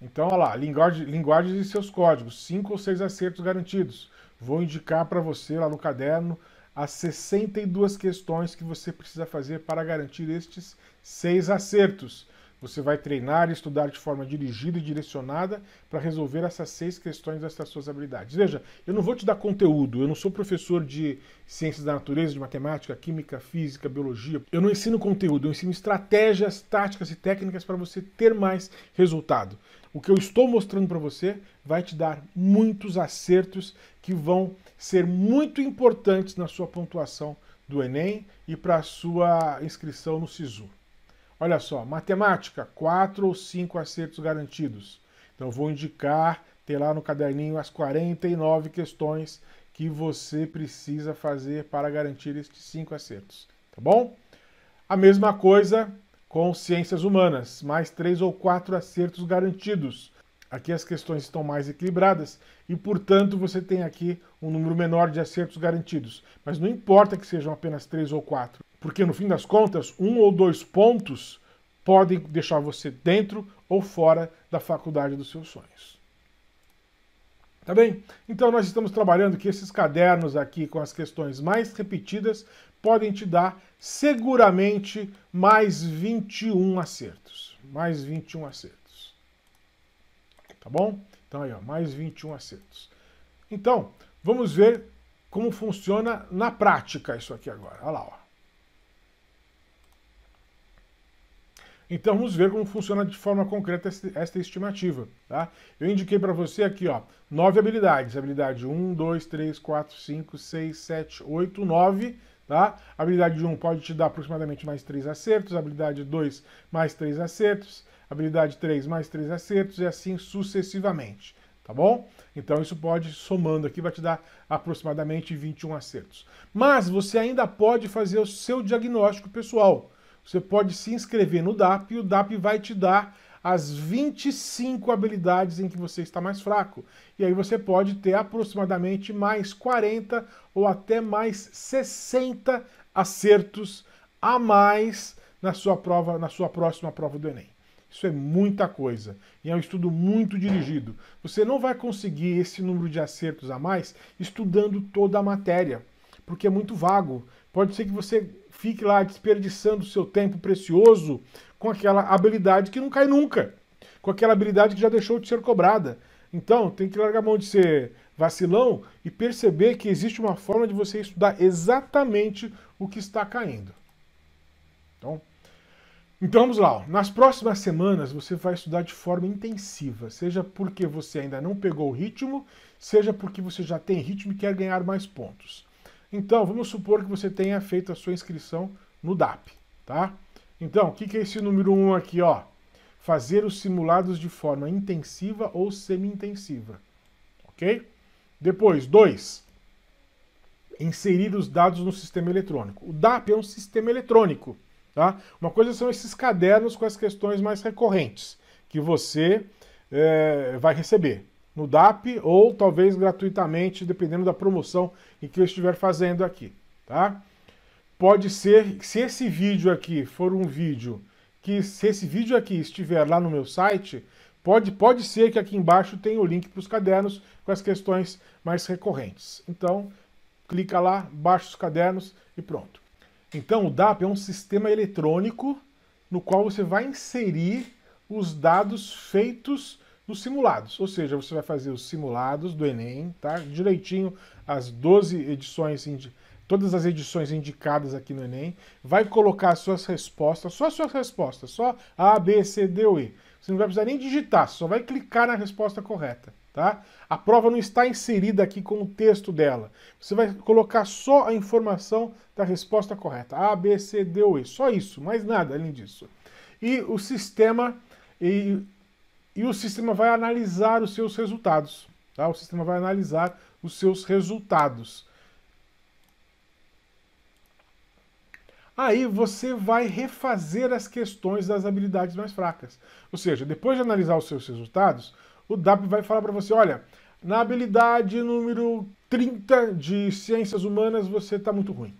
então, olha lá, linguagem, linguagens e seus códigos, cinco ou seis acertos garantidos. Vou indicar para você lá no caderno as 62 questões que você precisa fazer para garantir estes seis acertos. Você vai treinar e estudar de forma dirigida e direcionada para resolver essas seis questões dessas suas habilidades. Veja, eu não vou te dar conteúdo, eu não sou professor de ciências da natureza, de matemática, química, física, biologia. Eu não ensino conteúdo, eu ensino estratégias, táticas e técnicas para você ter mais resultado. O que eu estou mostrando para você vai te dar muitos acertos que vão ser muito importantes na sua pontuação do Enem e para a sua inscrição no SISU. Olha só, matemática, 4 ou 5 acertos garantidos. Então, vou indicar, ter lá no caderninho as 49 questões que você precisa fazer para garantir estes 5 acertos. Tá bom? A mesma coisa com ciências humanas, mais 3 ou 4 acertos garantidos. Aqui as questões estão mais equilibradas e, portanto, você tem aqui um número menor de acertos garantidos. Mas não importa que sejam apenas 3 ou 4, porque no fim das contas, um ou dois pontos podem deixar você dentro ou fora da faculdade dos seus sonhos. Tá bem? Então nós estamos trabalhando que esses cadernos aqui com as questões mais repetidas podem te dar seguramente mais 21 acertos. Mais 21 acertos. Tá bom? Então aí, ó, mais 21 acertos. Então, vamos ver como funciona na prática isso aqui agora. Olha lá, ó. Então vamos ver como funciona de forma concreta esta estimativa. Tá? Eu indiquei para você aqui ó, nove habilidades. Habilidade 1, 2, 3, 4, 5, 6, 7, 8, 9. Tá? A habilidade 1 pode te dar aproximadamente mais 3 acertos, habilidade 2 mais 3 acertos, habilidade 3 mais 3 acertos e assim sucessivamente. Tá bom? Então isso pode, somando aqui, vai te dar aproximadamente 21 acertos. Mas você ainda pode fazer o seu diagnóstico pessoal você pode se inscrever no DAP e o DAP vai te dar as 25 habilidades em que você está mais fraco. E aí você pode ter aproximadamente mais 40 ou até mais 60 acertos a mais na sua prova, na sua próxima prova do Enem. Isso é muita coisa e é um estudo muito dirigido. Você não vai conseguir esse número de acertos a mais estudando toda a matéria, porque é muito vago. Pode ser que você fique lá desperdiçando seu tempo precioso com aquela habilidade que não cai nunca, com aquela habilidade que já deixou de ser cobrada. Então, tem que largar a mão de ser vacilão e perceber que existe uma forma de você estudar exatamente o que está caindo. Então, então vamos lá. Nas próximas semanas você vai estudar de forma intensiva, seja porque você ainda não pegou o ritmo, seja porque você já tem ritmo e quer ganhar mais pontos. Então, vamos supor que você tenha feito a sua inscrição no DAP, tá? Então, o que, que é esse número 1 um aqui, ó? Fazer os simulados de forma intensiva ou semi-intensiva, ok? Depois, 2. Inserir os dados no sistema eletrônico. O DAP é um sistema eletrônico, tá? Uma coisa são esses cadernos com as questões mais recorrentes que você é, vai receber no DAP ou talvez gratuitamente, dependendo da promoção em que eu estiver fazendo aqui, tá? Pode ser, se esse vídeo aqui for um vídeo que se esse vídeo aqui estiver lá no meu site, pode, pode ser que aqui embaixo tenha o link para os cadernos com as questões mais recorrentes. Então, clica lá, baixa os cadernos e pronto. Então, o DAP é um sistema eletrônico no qual você vai inserir os dados feitos nos simulados. Ou seja, você vai fazer os simulados do Enem, tá? Direitinho as 12 edições, todas as edições indicadas aqui no Enem, vai colocar suas respostas, só suas respostas, só A, B, C, D ou E. Você não vai precisar nem digitar, só vai clicar na resposta correta. Tá? A prova não está inserida aqui com o texto dela. Você vai colocar só a informação da resposta correta. A, B, C, D ou E. Só isso, mais nada além disso. E o sistema e e o sistema vai analisar os seus resultados. Tá? O sistema vai analisar os seus resultados. Aí você vai refazer as questões das habilidades mais fracas. Ou seja, depois de analisar os seus resultados, o DAP vai falar para você, olha, na habilidade número 30 de ciências humanas você está muito ruim.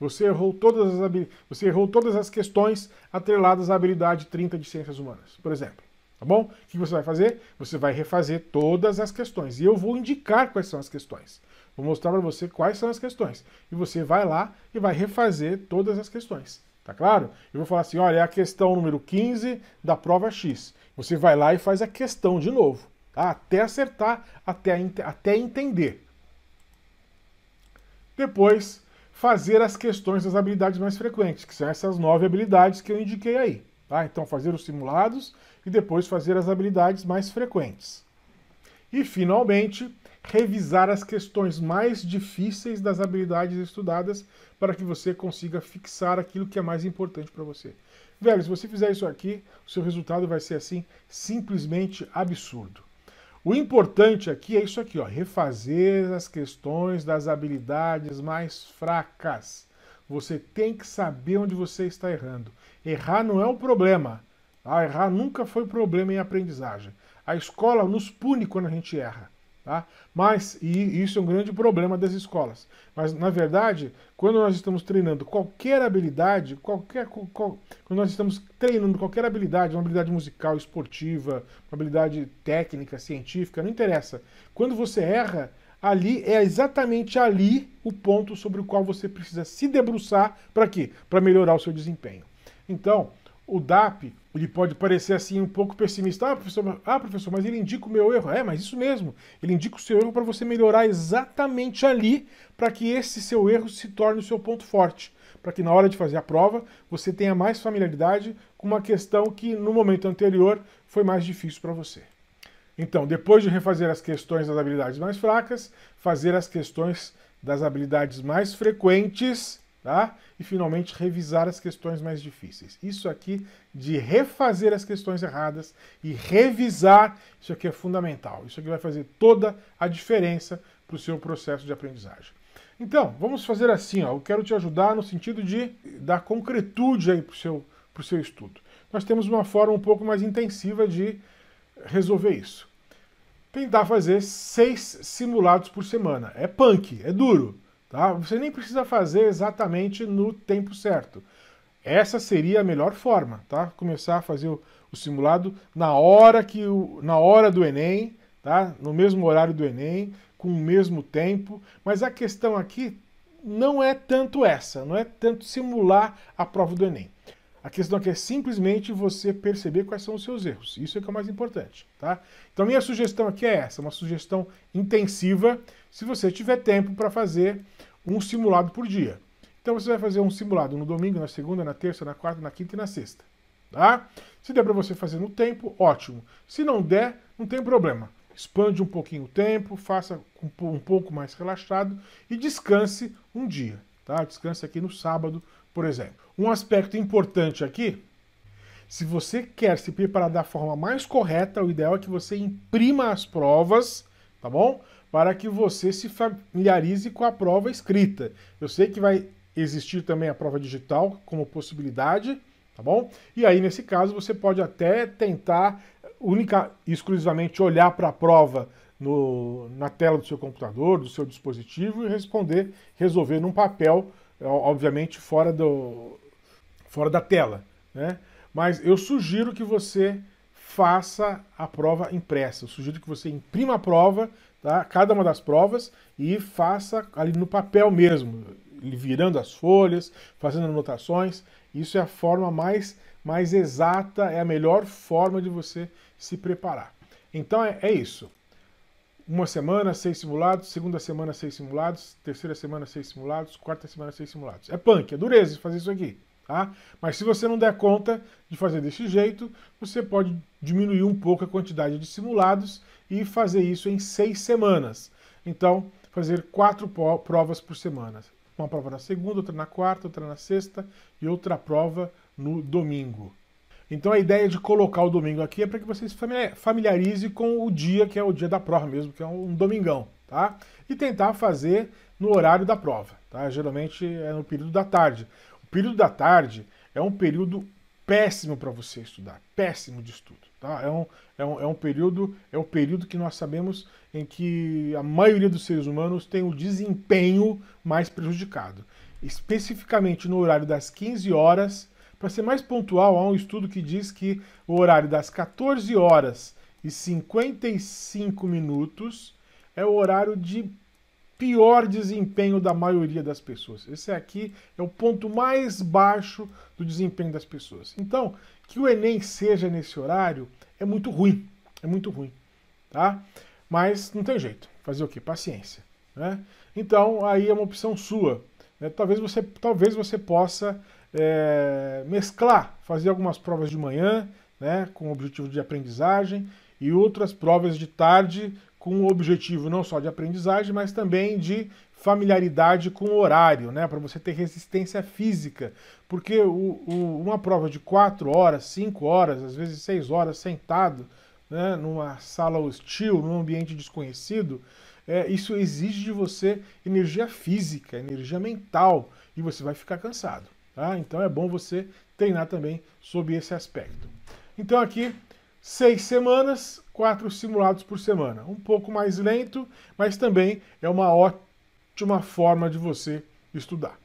Você errou, todas as, você errou todas as questões atreladas à habilidade 30 de ciências humanas, por exemplo. Tá bom? O que você vai fazer? Você vai refazer todas as questões. E eu vou indicar quais são as questões. Vou mostrar para você quais são as questões. E você vai lá e vai refazer todas as questões. Tá claro? Eu vou falar assim, olha, é a questão número 15 da prova X. Você vai lá e faz a questão de novo. Tá? Até acertar, até, até entender. Depois, fazer as questões das habilidades mais frequentes, que são essas nove habilidades que eu indiquei aí. Tá? Então, fazer os simulados e depois fazer as habilidades mais frequentes. E, finalmente, revisar as questões mais difíceis das habilidades estudadas para que você consiga fixar aquilo que é mais importante para você. Velho, se você fizer isso aqui, o seu resultado vai ser assim, simplesmente absurdo. O importante aqui é isso aqui, ó, refazer as questões das habilidades mais fracas. Você tem que saber onde você está errando. Errar não é o problema. Tá? Errar nunca foi problema em aprendizagem. A escola nos pune quando a gente erra. Tá? Mas, e isso é um grande problema das escolas. Mas, na verdade, quando nós estamos treinando qualquer habilidade, qualquer, qual, quando nós estamos treinando qualquer habilidade, uma habilidade musical, esportiva, uma habilidade técnica, científica, não interessa. Quando você erra, ali é exatamente ali o ponto sobre o qual você precisa se debruçar para quê? Para melhorar o seu desempenho. Então, o DAP ele pode parecer assim um pouco pessimista. Ah, professor, ah, professor, mas ele indica o meu erro. É, mas isso mesmo. Ele indica o seu erro para você melhorar exatamente ali, para que esse seu erro se torne o seu ponto forte. Para que na hora de fazer a prova você tenha mais familiaridade com uma questão que no momento anterior foi mais difícil para você. Então, depois de refazer as questões das habilidades mais fracas, fazer as questões das habilidades mais frequentes Tá? E finalmente revisar as questões mais difíceis. Isso aqui de refazer as questões erradas e revisar, isso aqui é fundamental. Isso aqui vai fazer toda a diferença para o seu processo de aprendizagem. Então, vamos fazer assim, ó. Eu quero te ajudar no sentido de dar concretude aí para o seu, pro seu estudo. Nós temos uma forma um pouco mais intensiva de resolver isso. Tentar fazer seis simulados por semana. É punk, é duro. Tá? Você nem precisa fazer exatamente no tempo certo. Essa seria a melhor forma, tá? Começar a fazer o, o simulado na hora que o, na hora do Enem, tá? No mesmo horário do Enem, com o mesmo tempo. Mas a questão aqui não é tanto essa, não é tanto simular a prova do Enem. A questão aqui é simplesmente você perceber quais são os seus erros. Isso é que é o mais importante, tá? Então minha sugestão aqui é essa, uma sugestão intensiva, se você tiver tempo para fazer um simulado por dia. Então você vai fazer um simulado no domingo, na segunda, na terça, na quarta, na quinta e na sexta, tá? Se der para você fazer no tempo, ótimo. Se não der, não tem problema. Expande um pouquinho o tempo, faça um pouco mais relaxado e descanse um dia, tá? Descanse aqui no sábado, por exemplo. Um aspecto importante aqui, se você quer se preparar da forma mais correta, o ideal é que você imprima as provas, tá bom? Para que você se familiarize com a prova escrita. Eu sei que vai existir também a prova digital como possibilidade, tá bom? E aí, nesse caso, você pode até tentar única exclusivamente olhar para a prova no, na tela do seu computador, do seu dispositivo e responder, resolver num papel obviamente fora, do, fora da tela. Né? Mas eu sugiro que você faça a prova impressa. Eu sugiro que você imprima a prova, tá? cada uma das provas, e faça ali no papel mesmo, virando as folhas, fazendo anotações. Isso é a forma mais, mais exata, é a melhor forma de você se preparar. Então é, é isso. Uma semana, seis simulados, segunda semana, seis simulados, terceira semana, seis simulados, quarta semana, seis simulados. É punk, é dureza fazer isso aqui, tá? Mas se você não der conta de fazer desse jeito, você pode diminuir um pouco a quantidade de simulados e fazer isso em seis semanas. Então, fazer quatro provas por semana. Uma prova na segunda, outra na quarta, outra na sexta e outra prova no domingo. Então a ideia de colocar o domingo aqui é para que você se familiarize com o dia que é o dia da prova mesmo, que é um domingão, tá? E tentar fazer no horário da prova, tá? Geralmente é no período da tarde. Período da tarde é um período péssimo para você estudar, péssimo de estudo, tá? É um, é um, é um período é o período que nós sabemos em que a maioria dos seres humanos tem o desempenho mais prejudicado. Especificamente no horário das 15 horas para ser mais pontual, há um estudo que diz que o horário das 14 horas e 55 minutos é o horário de pior desempenho da maioria das pessoas. Esse aqui é o ponto mais baixo do desempenho das pessoas. Então, que o Enem seja nesse horário é muito ruim, é muito ruim, tá? Mas não tem jeito, fazer o quê? Paciência, né? Então, aí é uma opção sua. Né? Talvez você, talvez você possa é, mesclar, fazer algumas provas de manhã, né, com o objetivo de aprendizagem, e outras provas de tarde com o objetivo não só de aprendizagem, mas também de familiaridade com o horário, né? Para você ter resistência física. Porque o, o, uma prova de 4 horas, 5 horas, às vezes 6 horas sentado, né, numa sala hostil, num ambiente desconhecido, é, isso exige de você energia física, energia mental, e você vai ficar cansado. Tá? Então é bom você treinar também sob esse aspecto. Então aqui, seis semanas, quatro simulados por semana. Um pouco mais lento, mas também é uma ótima forma de você estudar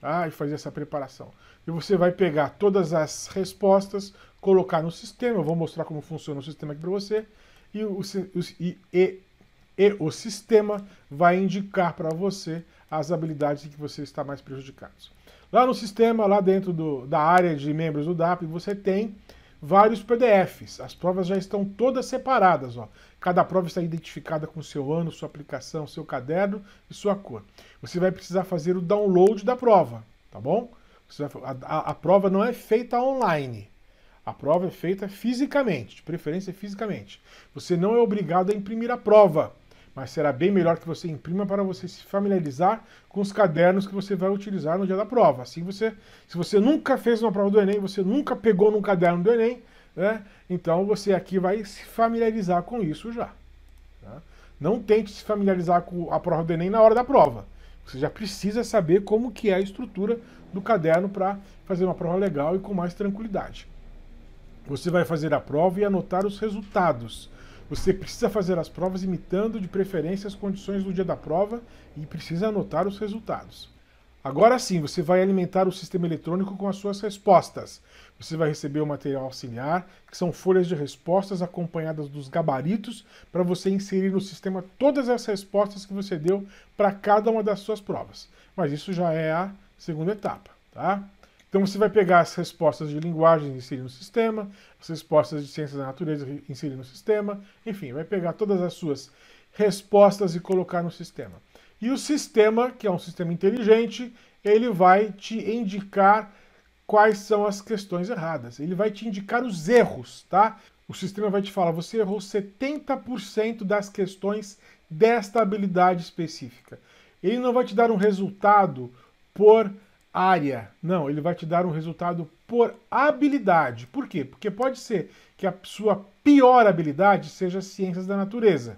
tá? e fazer essa preparação. E você vai pegar todas as respostas, colocar no sistema, eu vou mostrar como funciona o sistema aqui para você, e o, e, e, e o sistema vai indicar para você as habilidades em que você está mais prejudicado. Lá no sistema, lá dentro do, da área de membros do DAP, você tem vários PDFs. As provas já estão todas separadas. Ó. Cada prova está identificada com seu ano, sua aplicação, seu caderno e sua cor. Você vai precisar fazer o download da prova, tá bom? Vai, a, a, a prova não é feita online. A prova é feita fisicamente, de preferência fisicamente. Você não é obrigado a imprimir a prova mas será bem melhor que você imprima para você se familiarizar com os cadernos que você vai utilizar no dia da prova. Assim você, se você nunca fez uma prova do Enem, você nunca pegou num caderno do Enem, né? Então você aqui vai se familiarizar com isso já. Tá? Não tente se familiarizar com a prova do Enem na hora da prova. Você já precisa saber como que é a estrutura do caderno para fazer uma prova legal e com mais tranquilidade. Você vai fazer a prova e anotar os resultados. Você precisa fazer as provas imitando de preferência as condições do dia da prova e precisa anotar os resultados. Agora sim, você vai alimentar o sistema eletrônico com as suas respostas. Você vai receber o material auxiliar, que são folhas de respostas acompanhadas dos gabaritos, para você inserir no sistema todas as respostas que você deu para cada uma das suas provas. Mas isso já é a segunda etapa, tá? Então você vai pegar as respostas de linguagem e inserir no sistema, as respostas de ciências da natureza e inserir no sistema, enfim, vai pegar todas as suas respostas e colocar no sistema. E o sistema, que é um sistema inteligente, ele vai te indicar quais são as questões erradas. Ele vai te indicar os erros, tá? O sistema vai te falar, você errou 70% das questões desta habilidade específica. Ele não vai te dar um resultado por área. Não, ele vai te dar um resultado por habilidade. Por quê? Porque pode ser que a sua pior habilidade seja ciências da natureza,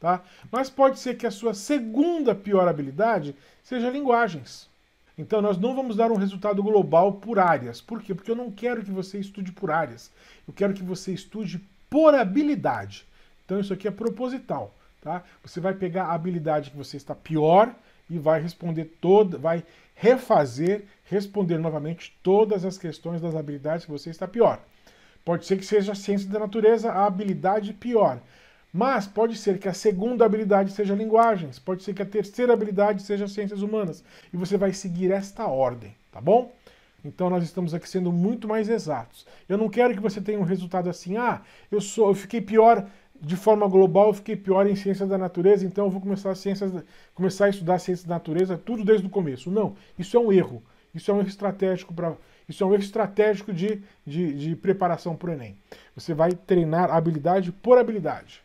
tá? Mas pode ser que a sua segunda pior habilidade seja linguagens. Então nós não vamos dar um resultado global por áreas. Por quê? Porque eu não quero que você estude por áreas. Eu quero que você estude por habilidade. Então isso aqui é proposital, tá? Você vai pegar a habilidade que você está pior e vai responder toda, vai refazer, responder novamente todas as questões das habilidades que você está pior. Pode ser que seja a ciência da natureza a habilidade pior, mas pode ser que a segunda habilidade seja linguagens, pode ser que a terceira habilidade seja ciências humanas, e você vai seguir esta ordem, tá bom? Então nós estamos aqui sendo muito mais exatos. Eu não quero que você tenha um resultado assim, ah, eu sou, eu fiquei pior de forma global, eu fiquei pior em ciências da natureza, então eu vou começar a, ciências, começar a estudar ciências da natureza tudo desde o começo. Não, isso é um erro. Isso é um erro estratégico para isso é um erro estratégico de, de, de preparação para o Enem. Você vai treinar habilidade por habilidade.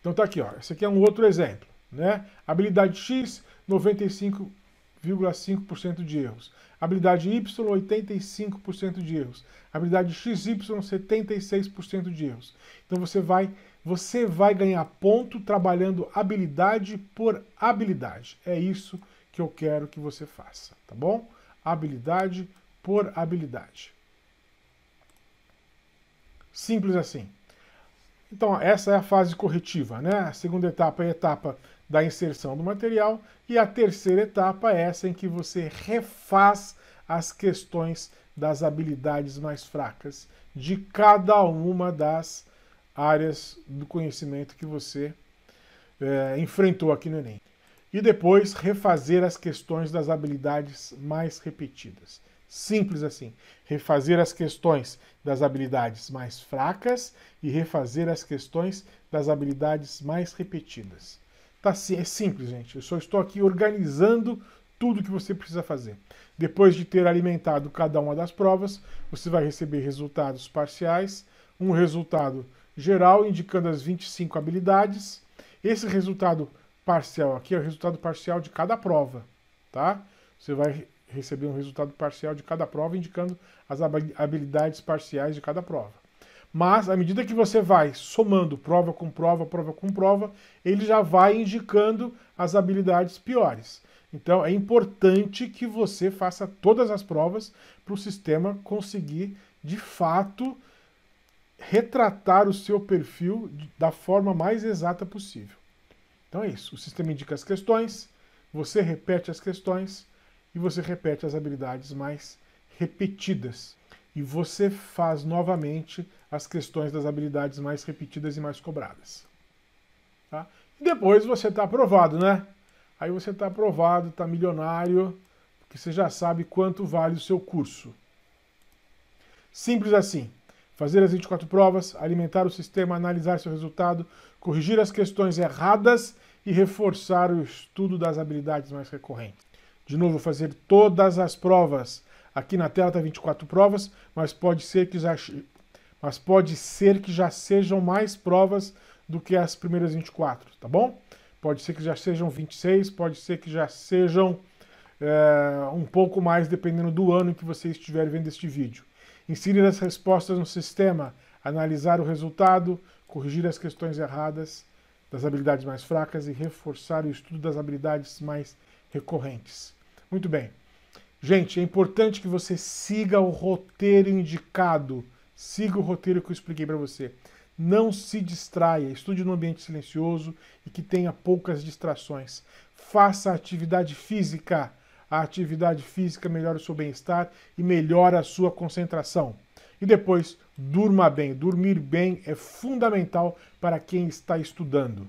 Então tá aqui, ó. Esse aqui é um outro exemplo, né? Habilidade X, 95,5% de erros. Habilidade Y, 85% de erros. Habilidade XY, 76% de erros. Então você vai, você vai ganhar ponto trabalhando habilidade por habilidade. É isso que eu quero que você faça, tá bom? Habilidade por habilidade. Simples assim. Então, essa é a fase corretiva, né? A segunda etapa é a etapa da inserção do material e a terceira etapa é essa em que você refaz as questões das habilidades mais fracas de cada uma das áreas do conhecimento que você é, enfrentou aqui no Enem. E depois refazer as questões das habilidades mais repetidas. Simples assim. Refazer as questões das habilidades mais fracas e refazer as questões das habilidades mais repetidas. Tá, é simples, gente. Eu só estou aqui organizando tudo que você precisa fazer. Depois de ter alimentado cada uma das provas, você vai receber resultados parciais, um resultado geral indicando as 25 habilidades. Esse resultado parcial aqui é o resultado parcial de cada prova, tá? Você vai receber um resultado parcial de cada prova indicando as habilidades parciais de cada prova. Mas, à medida que você vai somando prova com prova, prova com prova, ele já vai indicando as habilidades piores. Então, é importante que você faça todas as provas para o sistema conseguir, de fato, retratar o seu perfil da forma mais exata possível. Então é isso. O sistema indica as questões, você repete as questões e você repete as habilidades mais repetidas. E você faz novamente as questões das habilidades mais repetidas e mais cobradas. Tá? E depois você está aprovado, né? Aí você está aprovado, está milionário, porque você já sabe quanto vale o seu curso. Simples assim. Fazer as 24 provas, alimentar o sistema, analisar seu resultado, corrigir as questões erradas e reforçar o estudo das habilidades mais recorrentes. De novo, fazer todas as provas. Aqui na tela está 24 provas, mas pode ser que mas pode ser que já sejam mais provas do que as primeiras 24, tá bom? Pode ser que já sejam 26, pode ser que já sejam é, um pouco mais, dependendo do ano em que você estiver vendo este vídeo. Inserir as respostas no sistema, analisar o resultado, corrigir as questões erradas das habilidades mais fracas e reforçar o estudo das habilidades mais recorrentes. Muito bem. Gente, é importante que você siga o roteiro indicado Siga o roteiro que eu expliquei para você. Não se distraia, estude num ambiente silencioso e que tenha poucas distrações. Faça atividade física. A atividade física melhora o seu bem-estar e melhora a sua concentração. E depois, durma bem. Dormir bem é fundamental para quem está estudando.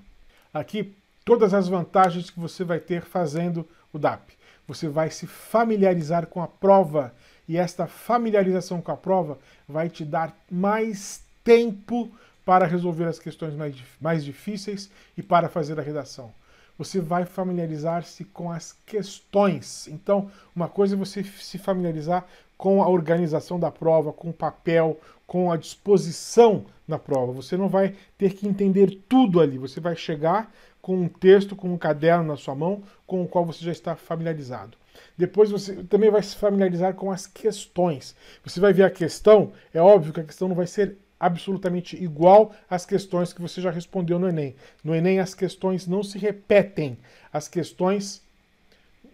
Aqui, todas as vantagens que você vai ter fazendo o DAP. Você vai se familiarizar com a prova e esta familiarização com a prova vai te dar mais tempo para resolver as questões mais, mais difíceis e para fazer a redação. Você vai familiarizar-se com as questões. Então, uma coisa é você se familiarizar com a organização da prova, com o papel, com a disposição da prova. Você não vai ter que entender tudo ali. Você vai chegar com um texto, com um caderno na sua mão, com o qual você já está familiarizado. Depois você também vai se familiarizar com as questões. Você vai ver a questão, é óbvio que a questão não vai ser absolutamente igual às questões que você já respondeu no Enem. No Enem as questões não se repetem. As questões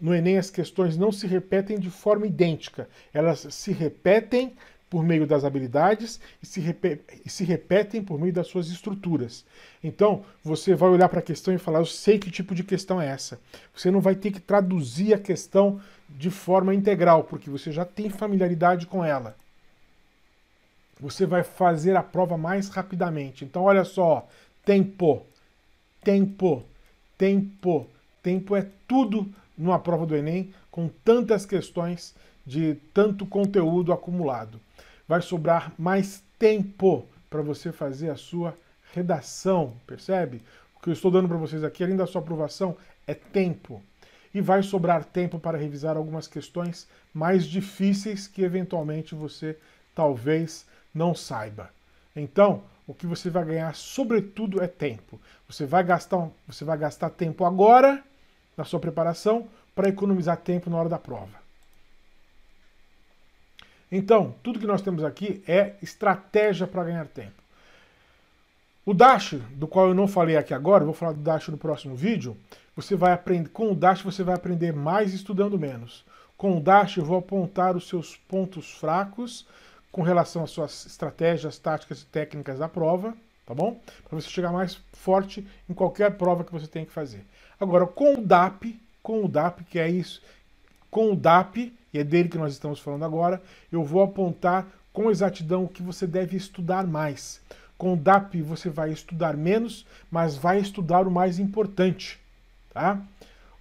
no Enem as questões não se repetem de forma idêntica. Elas se repetem por meio das habilidades e se, e se repetem por meio das suas estruturas. Então, você vai olhar para a questão e falar: Eu sei que tipo de questão é essa. Você não vai ter que traduzir a questão de forma integral, porque você já tem familiaridade com ela. Você vai fazer a prova mais rapidamente. Então, olha só: tempo, tempo, tempo. Tempo é tudo numa prova do Enem, com tantas questões de tanto conteúdo acumulado vai sobrar mais tempo para você fazer a sua redação, percebe? O que eu estou dando para vocês aqui, além da sua aprovação, é tempo. E vai sobrar tempo para revisar algumas questões mais difíceis que eventualmente você talvez não saiba. Então, o que você vai ganhar, sobretudo, é tempo. Você vai gastar, você vai gastar tempo agora na sua preparação para economizar tempo na hora da prova. Então, tudo que nós temos aqui é estratégia para ganhar tempo. O Dash, do qual eu não falei aqui agora, vou falar do Dash no próximo vídeo, você vai aprender, com o Dash você vai aprender mais estudando menos. Com o Dash eu vou apontar os seus pontos fracos com relação às suas estratégias, táticas e técnicas da prova, tá bom? Para você chegar mais forte em qualquer prova que você tenha que fazer. Agora, com o DAP, com o DAP, que é isso, com o DAP, e é dele que nós estamos falando agora, eu vou apontar com exatidão o que você deve estudar mais. Com o DAP você vai estudar menos, mas vai estudar o mais importante. Tá?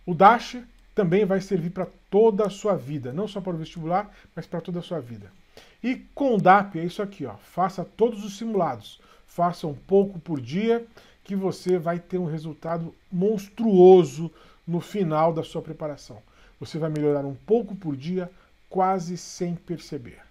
O DASH também vai servir para toda a sua vida, não só para o vestibular, mas para toda a sua vida. E com o DAP é isso aqui, ó. faça todos os simulados, faça um pouco por dia, que você vai ter um resultado monstruoso no final da sua preparação. Você vai melhorar um pouco por dia, quase sem perceber.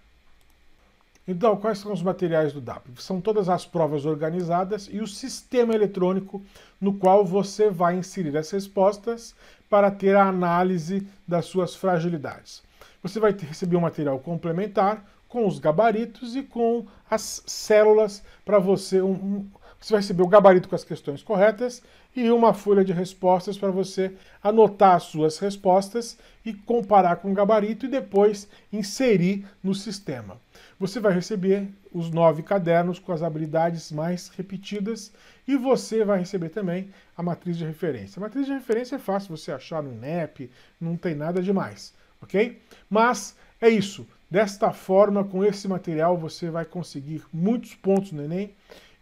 Então, quais são os materiais do DAP? São todas as provas organizadas e o sistema eletrônico no qual você vai inserir as respostas para ter a análise das suas fragilidades. Você vai receber um material complementar com os gabaritos e com as células para você. Um, um, você vai receber o gabarito com as questões corretas e uma folha de respostas para você anotar as suas respostas e comparar com o gabarito e depois inserir no sistema. Você vai receber os nove cadernos com as habilidades mais repetidas e você vai receber também a matriz de referência. A matriz de referência é fácil você achar no INEP, não tem nada demais, ok? Mas é isso. Desta forma, com esse material, você vai conseguir muitos pontos no Enem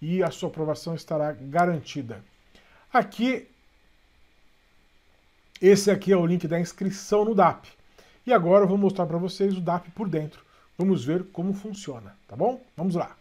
e a sua aprovação estará garantida. Aqui, esse aqui é o link da inscrição no DAP. E agora eu vou mostrar para vocês o DAP por dentro. Vamos ver como funciona, tá bom? Vamos lá.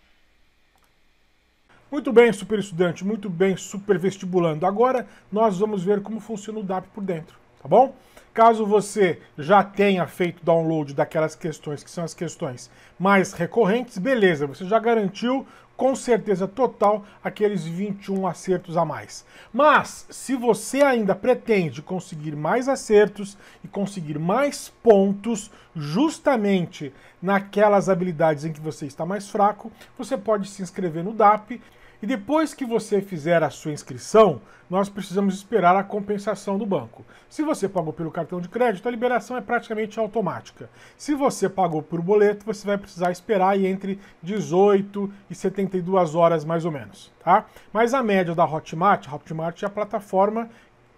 Muito bem, super estudante, muito bem, super vestibulando. Agora nós vamos ver como funciona o DAP por dentro, tá bom? Caso você já tenha feito download daquelas questões que são as questões mais recorrentes, beleza, você já garantiu com certeza total aqueles 21 acertos a mais. Mas se você ainda pretende conseguir mais acertos e conseguir mais pontos justamente naquelas habilidades em que você está mais fraco, você pode se inscrever no DAP e depois que você fizer a sua inscrição, nós precisamos esperar a compensação do banco. Se você pagou pelo cartão de crédito, a liberação é praticamente automática. Se você pagou por boleto, você vai precisar esperar entre 18 e 72 horas mais ou menos, tá? Mas a média da Hotmart, a Hotmart é a plataforma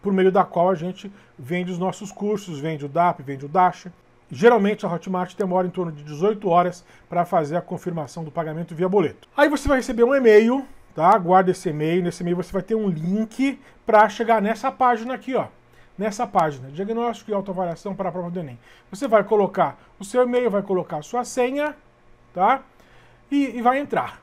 por meio da qual a gente vende os nossos cursos, vende o DAP, vende o Dash. Geralmente a Hotmart demora em torno de 18 horas para fazer a confirmação do pagamento via boleto. Aí você vai receber um e-mail tá? Guarda esse e-mail, nesse e-mail você vai ter um link para chegar nessa página aqui, ó. Nessa página, diagnóstico e autoavaliação para a prova do Enem. Você vai colocar o seu e-mail, vai colocar a sua senha, tá? E, e vai entrar,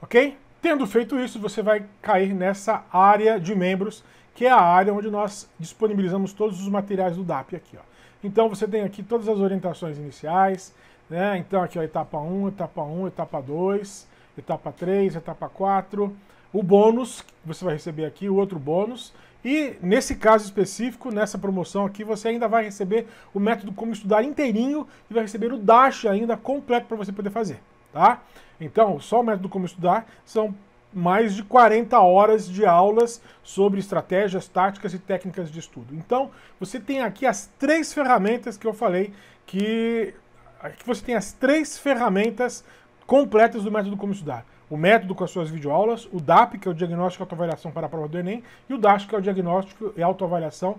ok? Tendo feito isso, você vai cair nessa área de membros, que é a área onde nós disponibilizamos todos os materiais do DAP aqui, ó. Então você tem aqui todas as orientações iniciais, né? Então aqui ó, etapa 1, etapa 1, etapa 2, etapa 3, etapa 4, o bônus, você vai receber aqui, o outro bônus, e nesse caso específico, nessa promoção aqui, você ainda vai receber o método como estudar inteirinho e vai receber o Dash ainda completo para você poder fazer, tá? Então, só o método como estudar são mais de 40 horas de aulas sobre estratégias, táticas e técnicas de estudo. Então, você tem aqui as três ferramentas que eu falei que aqui você tem as três ferramentas completas do método Como Estudar. O método com as suas videoaulas, o DAP, que é o Diagnóstico e Autoavaliação para a Prova do Enem, e o DASH, que é o Diagnóstico e Autoavaliação,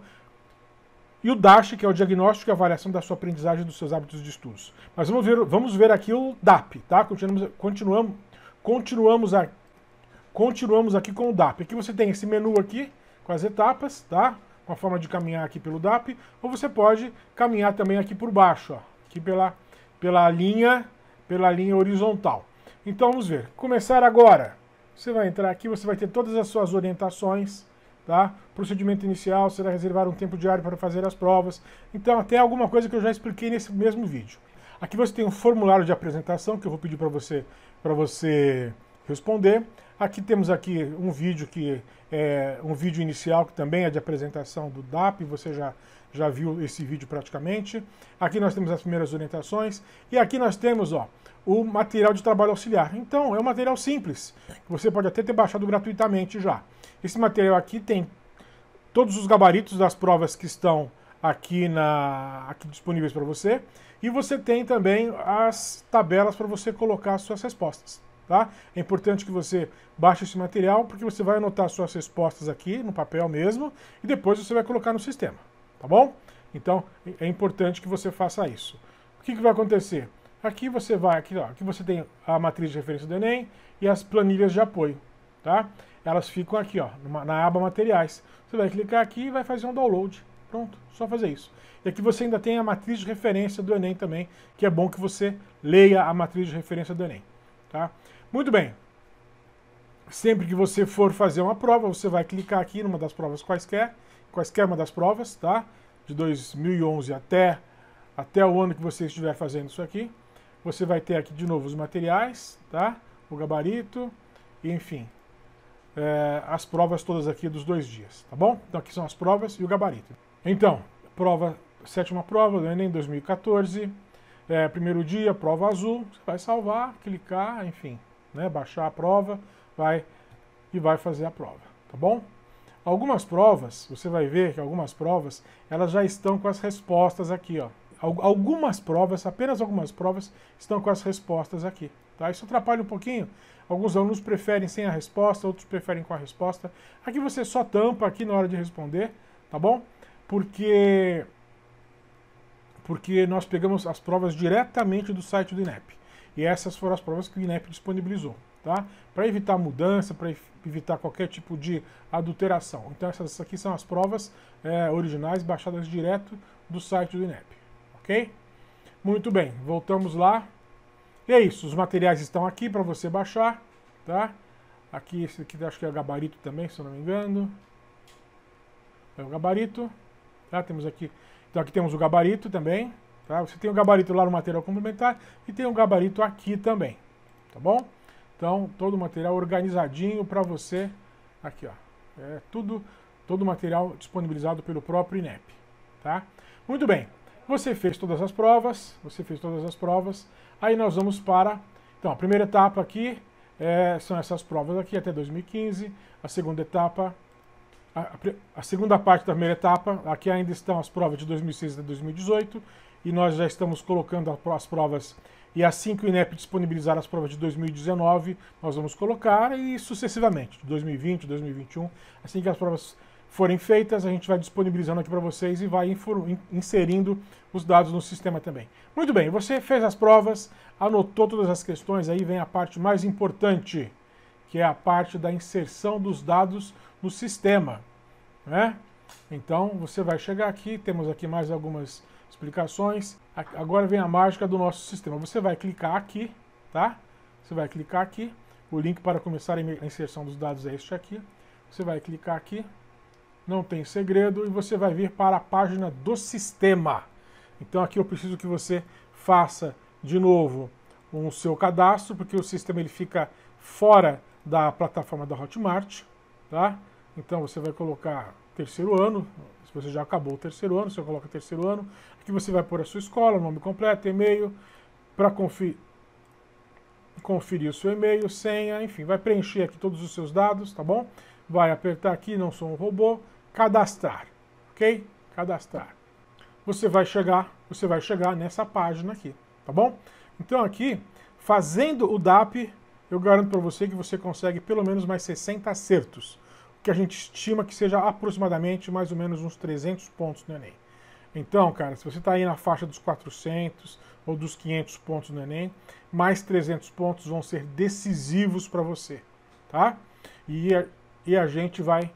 e o DASH, que é o Diagnóstico e Avaliação da sua aprendizagem e dos seus hábitos de estudos. Mas vamos ver, vamos ver aqui o DAP, tá? Continuamos, continuamos, continuamos, a, continuamos aqui com o DAP. Aqui você tem esse menu aqui, com as etapas, tá? Com a forma de caminhar aqui pelo DAP, ou você pode caminhar também aqui por baixo, ó, aqui pela, pela linha pela linha horizontal. Então vamos ver. Começar agora. Você vai entrar aqui, você vai ter todas as suas orientações, tá? Procedimento inicial será reservar um tempo diário para fazer as provas. Então até alguma coisa que eu já expliquei nesse mesmo vídeo. Aqui você tem um formulário de apresentação que eu vou pedir para você para você responder. Aqui temos aqui um vídeo que é um vídeo inicial que também é de apresentação do DAP, você já já viu esse vídeo praticamente. Aqui nós temos as primeiras orientações e aqui nós temos, ó, o material de trabalho auxiliar. Então, é um material simples, você pode até ter baixado gratuitamente já. Esse material aqui tem todos os gabaritos das provas que estão aqui, na, aqui disponíveis para você. E você tem também as tabelas para você colocar as suas respostas. Tá? É importante que você baixe esse material, porque você vai anotar suas respostas aqui no papel mesmo, e depois você vai colocar no sistema. Tá bom? Então, é importante que você faça isso. O que, que vai acontecer? Aqui você vai, aqui, ó, aqui você tem a matriz de referência do Enem e as planilhas de apoio, tá? Elas ficam aqui, ó, na aba materiais. Você vai clicar aqui e vai fazer um download. Pronto, só fazer isso. E aqui você ainda tem a matriz de referência do Enem também, que é bom que você leia a matriz de referência do Enem, tá? Muito bem. Sempre que você for fazer uma prova, você vai clicar aqui numa das provas quaisquer, quaisquer uma das provas, tá? De 2011 até, até o ano que você estiver fazendo isso aqui você vai ter aqui de novo os materiais, tá? O gabarito, enfim, é, as provas todas aqui dos dois dias, tá bom? Então aqui são as provas e o gabarito. Então, prova, sétima prova do Enem 2014, é, primeiro dia, prova azul, você vai salvar, clicar, enfim, né, baixar a prova, vai e vai fazer a prova, tá bom? Algumas provas, você vai ver que algumas provas, elas já estão com as respostas aqui, ó. Algumas provas, apenas algumas provas, estão com as respostas aqui. Tá? Isso atrapalha um pouquinho. Alguns alunos preferem sem a resposta, outros preferem com a resposta. Aqui você só tampa aqui na hora de responder, tá bom? Porque porque nós pegamos as provas diretamente do site do INEP. E essas foram as provas que o INEP disponibilizou, tá? Para evitar mudança, para evitar qualquer tipo de adulteração. Então essas aqui são as provas é, originais baixadas direto do site do INEP, ok? Muito bem, voltamos lá. E é isso, os materiais estão aqui para você baixar, tá? Aqui, esse aqui acho que é o gabarito também, se eu não me engano. É o gabarito, tá? Temos aqui, então aqui temos o gabarito também, tá? Você tem o gabarito lá no material complementar e tem o gabarito aqui também, tá bom? Então, todo o material organizadinho para você, aqui ó, é tudo, todo o material disponibilizado pelo próprio INEP, tá? Muito bem, você fez todas as provas, você fez todas as provas, Aí nós vamos para... Então, a primeira etapa aqui é, são essas provas aqui até 2015. A segunda etapa... A, a, segunda parte da primeira etapa, aqui ainda estão as provas de 2006 até 2018. E nós já estamos colocando as provas... E assim que o INEP disponibilizar as provas de 2019, nós vamos colocar e sucessivamente, de 2020, 2021, assim que as provas forem feitas, a gente vai disponibilizando aqui para vocês e vai inserindo os dados no sistema também. Muito bem, você fez as provas, anotou todas as questões, aí vem a parte mais importante, que é a parte da inserção dos dados no sistema. Né? Então, você vai chegar aqui, temos aqui mais algumas explicações. Agora vem a mágica do nosso sistema. Você vai clicar aqui, tá? Você vai clicar aqui. O link para começar a inserção dos dados é este aqui. Você vai clicar aqui não tem segredo, e você vai vir para a página do sistema. Então aqui eu preciso que você faça de novo o seu cadastro, porque o sistema ele fica fora da plataforma da Hotmart, tá? Então você vai colocar terceiro ano, se você já acabou o terceiro ano, você coloca terceiro ano, aqui você vai pôr a sua escola, nome completo, e-mail, para conferir, conferir o seu e-mail, senha, enfim, vai preencher aqui todos os seus dados, tá bom? Vai apertar aqui, não sou um robô, cadastrar, ok? Cadastrar. Você vai chegar, você vai chegar nessa página aqui, tá bom? Então aqui, fazendo o DAP, eu garanto para você que você consegue pelo menos mais 60 acertos, o que a gente estima que seja aproximadamente mais ou menos uns 300 pontos no Enem. Então, cara, se você está aí na faixa dos 400 ou dos 500 pontos no Enem, mais 300 pontos vão ser decisivos para você, tá? E a, e a gente vai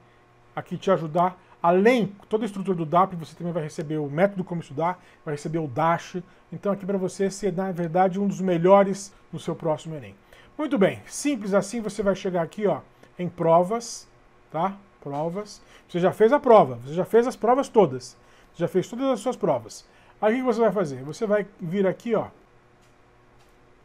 aqui te ajudar. Além, toda a estrutura do DAP, você também vai receber o método como estudar, vai receber o Dash. Então aqui para você ser, na verdade, um dos melhores no seu próximo Enem. Muito bem, simples assim, você vai chegar aqui ó, em provas, tá? Provas. Você já fez a prova, você já fez as provas todas. Já fez todas as suas provas. Aí o que você vai fazer? Você vai vir aqui, ó.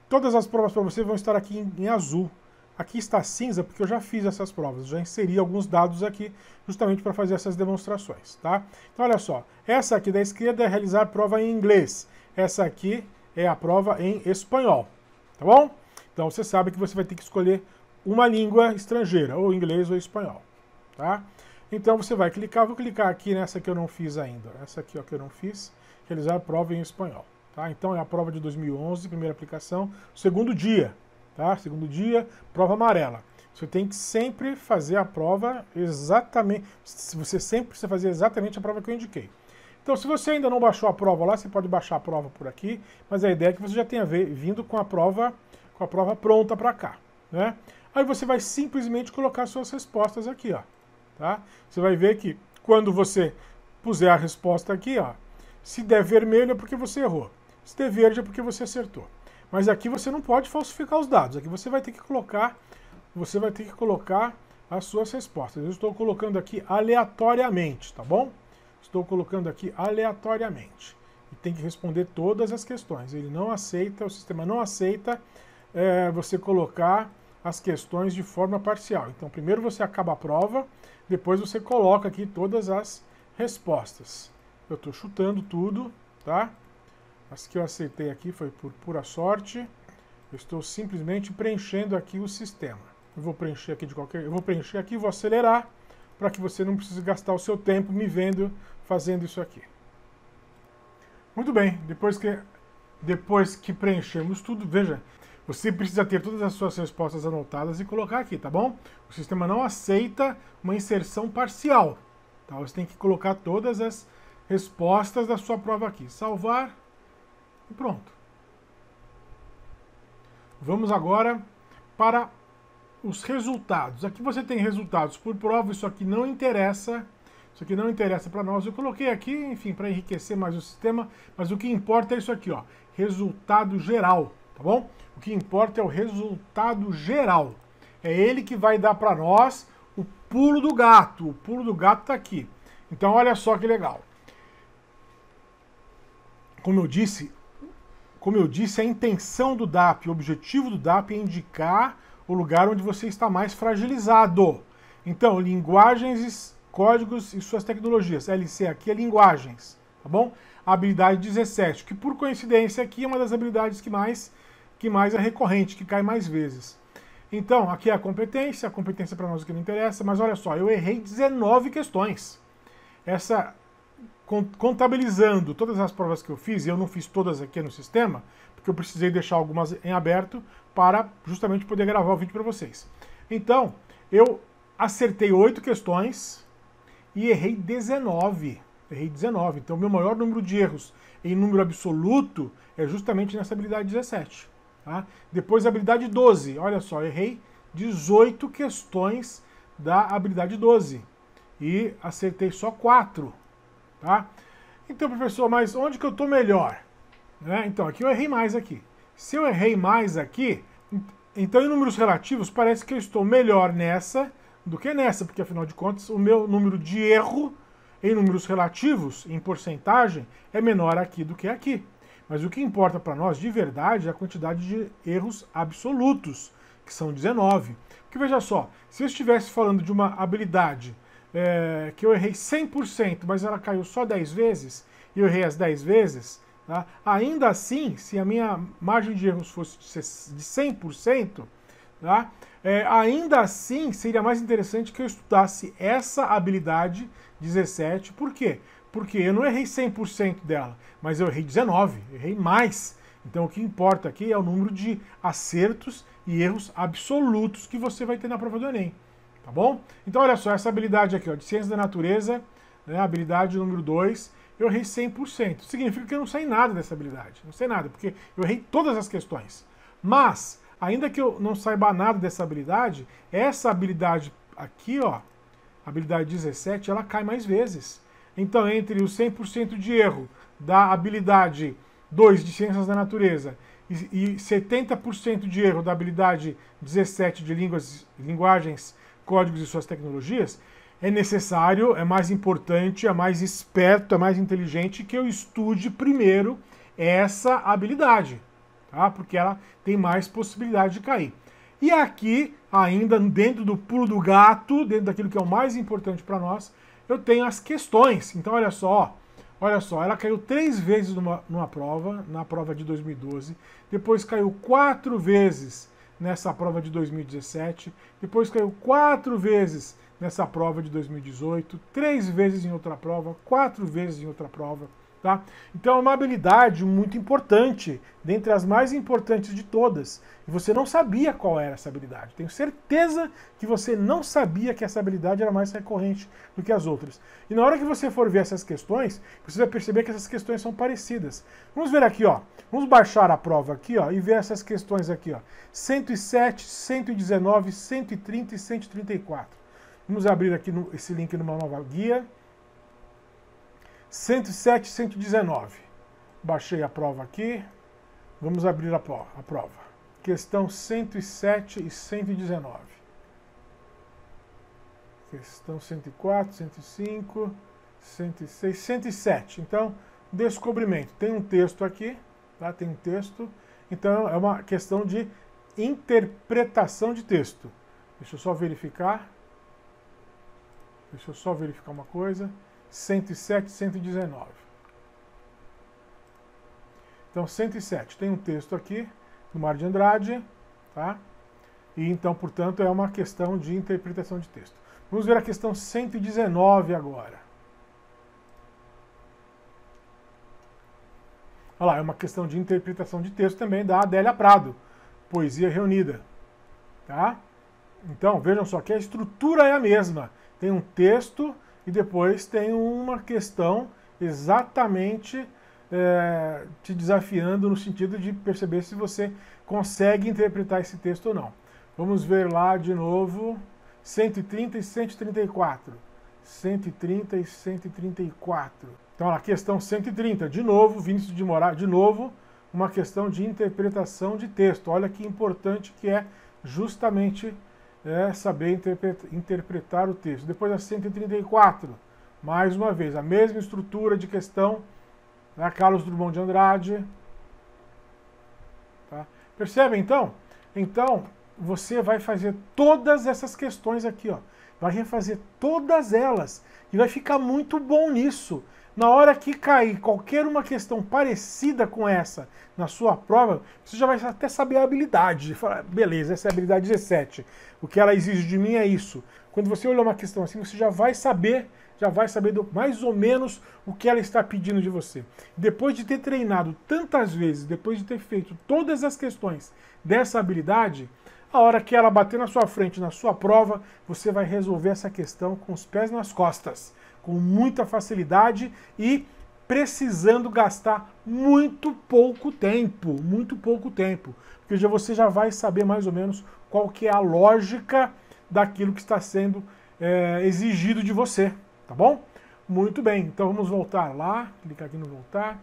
Todas as provas para você vão estar aqui em, em azul. Aqui está cinza porque eu já fiz essas provas, já inseri alguns dados aqui justamente para fazer essas demonstrações, tá? Então olha só, essa aqui da esquerda é realizar prova em inglês, essa aqui é a prova em espanhol, tá bom? Então você sabe que você vai ter que escolher uma língua estrangeira, ou inglês ou espanhol, tá? Então você vai clicar, vou clicar aqui nessa que eu não fiz ainda, essa aqui ó, que eu não fiz, realizar prova em espanhol, tá? Então é a prova de 2011, primeira aplicação, segundo dia, Tá? Segundo dia, prova amarela. Você tem que sempre fazer a prova exatamente. Você sempre precisa fazer exatamente a prova que eu indiquei. Então, se você ainda não baixou a prova lá, você pode baixar a prova por aqui, mas a ideia é que você já tenha vindo com a prova, com a prova pronta para cá, né? Aí você vai simplesmente colocar suas respostas aqui, ó, tá? Você vai ver que quando você puser a resposta aqui, ó, se der vermelho é porque você errou, se der verde é porque você acertou. Mas aqui você não pode falsificar os dados. Aqui você vai ter que colocar, você vai ter que colocar as suas respostas. Eu estou colocando aqui aleatoriamente, tá bom? Estou colocando aqui aleatoriamente. tem que responder todas as questões. Ele não aceita, o sistema não aceita é, você colocar as questões de forma parcial. Então, primeiro você acaba a prova, depois você coloca aqui todas as respostas. Eu estou chutando tudo, tá? As que eu acertei aqui foi por pura sorte. Eu estou simplesmente preenchendo aqui o sistema. Eu vou preencher aqui de qualquer, eu vou preencher aqui, vou acelerar para que você não precise gastar o seu tempo me vendo fazendo isso aqui. Muito bem, depois que depois que preenchemos tudo, veja, você precisa ter todas as suas respostas anotadas e colocar aqui, tá bom? O sistema não aceita uma inserção parcial. Tá? Você tem que colocar todas as respostas da sua prova aqui. Salvar e pronto. Vamos agora para os resultados. Aqui você tem resultados por prova, isso aqui não interessa. Isso aqui não interessa para nós. Eu coloquei aqui, enfim, para enriquecer mais o sistema, mas o que importa é isso aqui, ó, resultado geral, tá bom? O que importa é o resultado geral. É ele que vai dar para nós o pulo do gato. O pulo do gato está aqui. Então, olha só que legal. Como eu disse, como eu disse, a intenção do DAP, o objetivo do DAP é indicar o lugar onde você está mais fragilizado. Então, linguagens, códigos e suas tecnologias. LC aqui é linguagens, tá bom? habilidade 17, que por coincidência aqui é uma das habilidades que mais que mais é recorrente, que cai mais vezes. Então, aqui é a competência, a competência para nós que não interessa, mas olha só, eu errei 19 questões. Essa, contabilizando todas as provas que eu fiz, e eu não fiz todas aqui no sistema, porque eu precisei deixar algumas em aberto para justamente poder gravar o vídeo para vocês. Então, eu acertei 8 questões e errei 19. Errei 19. Então, meu maior número de erros em número absoluto é justamente nessa habilidade 17. Tá? Depois, habilidade 12. Olha só, errei 18 questões da habilidade 12. E acertei só 4. Tá? Então, professor, mas onde que eu estou melhor? Né? Então, aqui eu errei mais aqui. Se eu errei mais aqui, então em números relativos parece que eu estou melhor nessa do que nessa, porque afinal de contas o meu número de erro em números relativos, em porcentagem, é menor aqui do que aqui. Mas o que importa para nós de verdade é a quantidade de erros absolutos, que são 19. Porque veja só, se eu estivesse falando de uma habilidade é, que eu errei 100%, mas ela caiu só 10 vezes, e eu errei as 10 vezes, tá? ainda assim, se a minha margem de erros fosse de 100%, tá? É, ainda assim seria mais interessante que eu estudasse essa habilidade 17. Por quê? Porque eu não errei 100% dela, mas eu errei 19, errei mais. Então o que importa aqui é o número de acertos e erros absolutos que você vai ter na prova do Enem. Tá bom? Então olha só, essa habilidade aqui, ó, de ciência da natureza, né, habilidade número 2, eu errei 100%. Significa que eu não sei nada dessa habilidade. Não sei nada, porque eu errei todas as questões. Mas, ainda que eu não saiba nada dessa habilidade, essa habilidade aqui, ó, habilidade 17, ela cai mais vezes. Então, entre o 100% de erro da habilidade 2 de Ciências da Natureza e, 70% de erro da habilidade 17 de línguas, linguagens, códigos e suas tecnologias, é necessário, é mais importante, é mais esperto, é mais inteligente que eu estude primeiro essa habilidade, tá? porque ela tem mais possibilidade de cair. E aqui, ainda dentro do pulo do gato, dentro daquilo que é o mais importante para nós, eu tenho as questões. Então, olha só, olha só, ela caiu três vezes numa, numa prova, na prova de 2012, depois caiu quatro vezes nessa prova de 2017, depois caiu quatro vezes nessa prova de 2018, três vezes em outra prova, quatro vezes em outra prova. Tá? Então é uma habilidade muito importante, dentre as mais importantes de todas. E você não sabia qual era essa habilidade. Tenho certeza que você não sabia que essa habilidade era mais recorrente do que as outras. E na hora que você for ver essas questões, você vai perceber que essas questões são parecidas. Vamos ver aqui, ó. Vamos baixar a prova aqui, ó, e ver essas questões aqui, ó. 107, 119, 130 e 134. Vamos abrir aqui no, esse link numa nova guia. 107, 119. Baixei a prova aqui. Vamos abrir a, a prova. Questão 107 e 119. Questão 104, 105, 106, 107. Então, descobrimento. Tem um texto aqui, tá? tem um texto, então é uma questão de interpretação de texto. Deixa eu só verificar. Deixa eu só verificar uma coisa. 107, 119. Então, 107. Tem um texto aqui, do Mar de Andrade, tá? E então, portanto, é uma questão de interpretação de texto. Vamos ver a questão 119 agora. Olha lá, é uma questão de interpretação de texto também da Adélia Prado, Poesia Reunida. Tá? Então, vejam só que a estrutura é a mesma. Tem um texto e depois tem uma questão exatamente é, te desafiando no sentido de perceber se você consegue interpretar esse texto ou não. Vamos ver lá de novo 130 e 134. 130 e 134. Então, a questão 130, de novo, Vinícius de Moraes, de novo, uma questão de interpretação de texto. Olha que importante que é justamente é, saber interpretar, o texto. Depois a 134, mais uma vez, a mesma estrutura de questão da Carlos Drummond de Andrade. Tá? Percebe então? Então, você vai fazer todas essas questões aqui, ó. Vai refazer todas elas e vai ficar muito bom nisso. Na hora que cair qualquer uma questão parecida com essa na sua prova, você já vai até saber a habilidade. Falar, beleza, essa é a habilidade 17. O que ela exige de mim é isso. Quando você olhar uma questão assim, você já vai saber, já vai saber do, mais ou menos o que ela está pedindo de você. Depois de ter treinado tantas vezes, depois de ter feito todas as questões dessa habilidade, a hora que ela bater na sua frente, na sua prova, você vai resolver essa questão com os pés nas costas, com muita facilidade e precisando gastar muito pouco tempo, muito pouco tempo, porque já você já vai saber mais ou menos qual que é a lógica daquilo que está sendo é, exigido de você, tá bom? Muito bem, então vamos voltar lá, clicar aqui no voltar.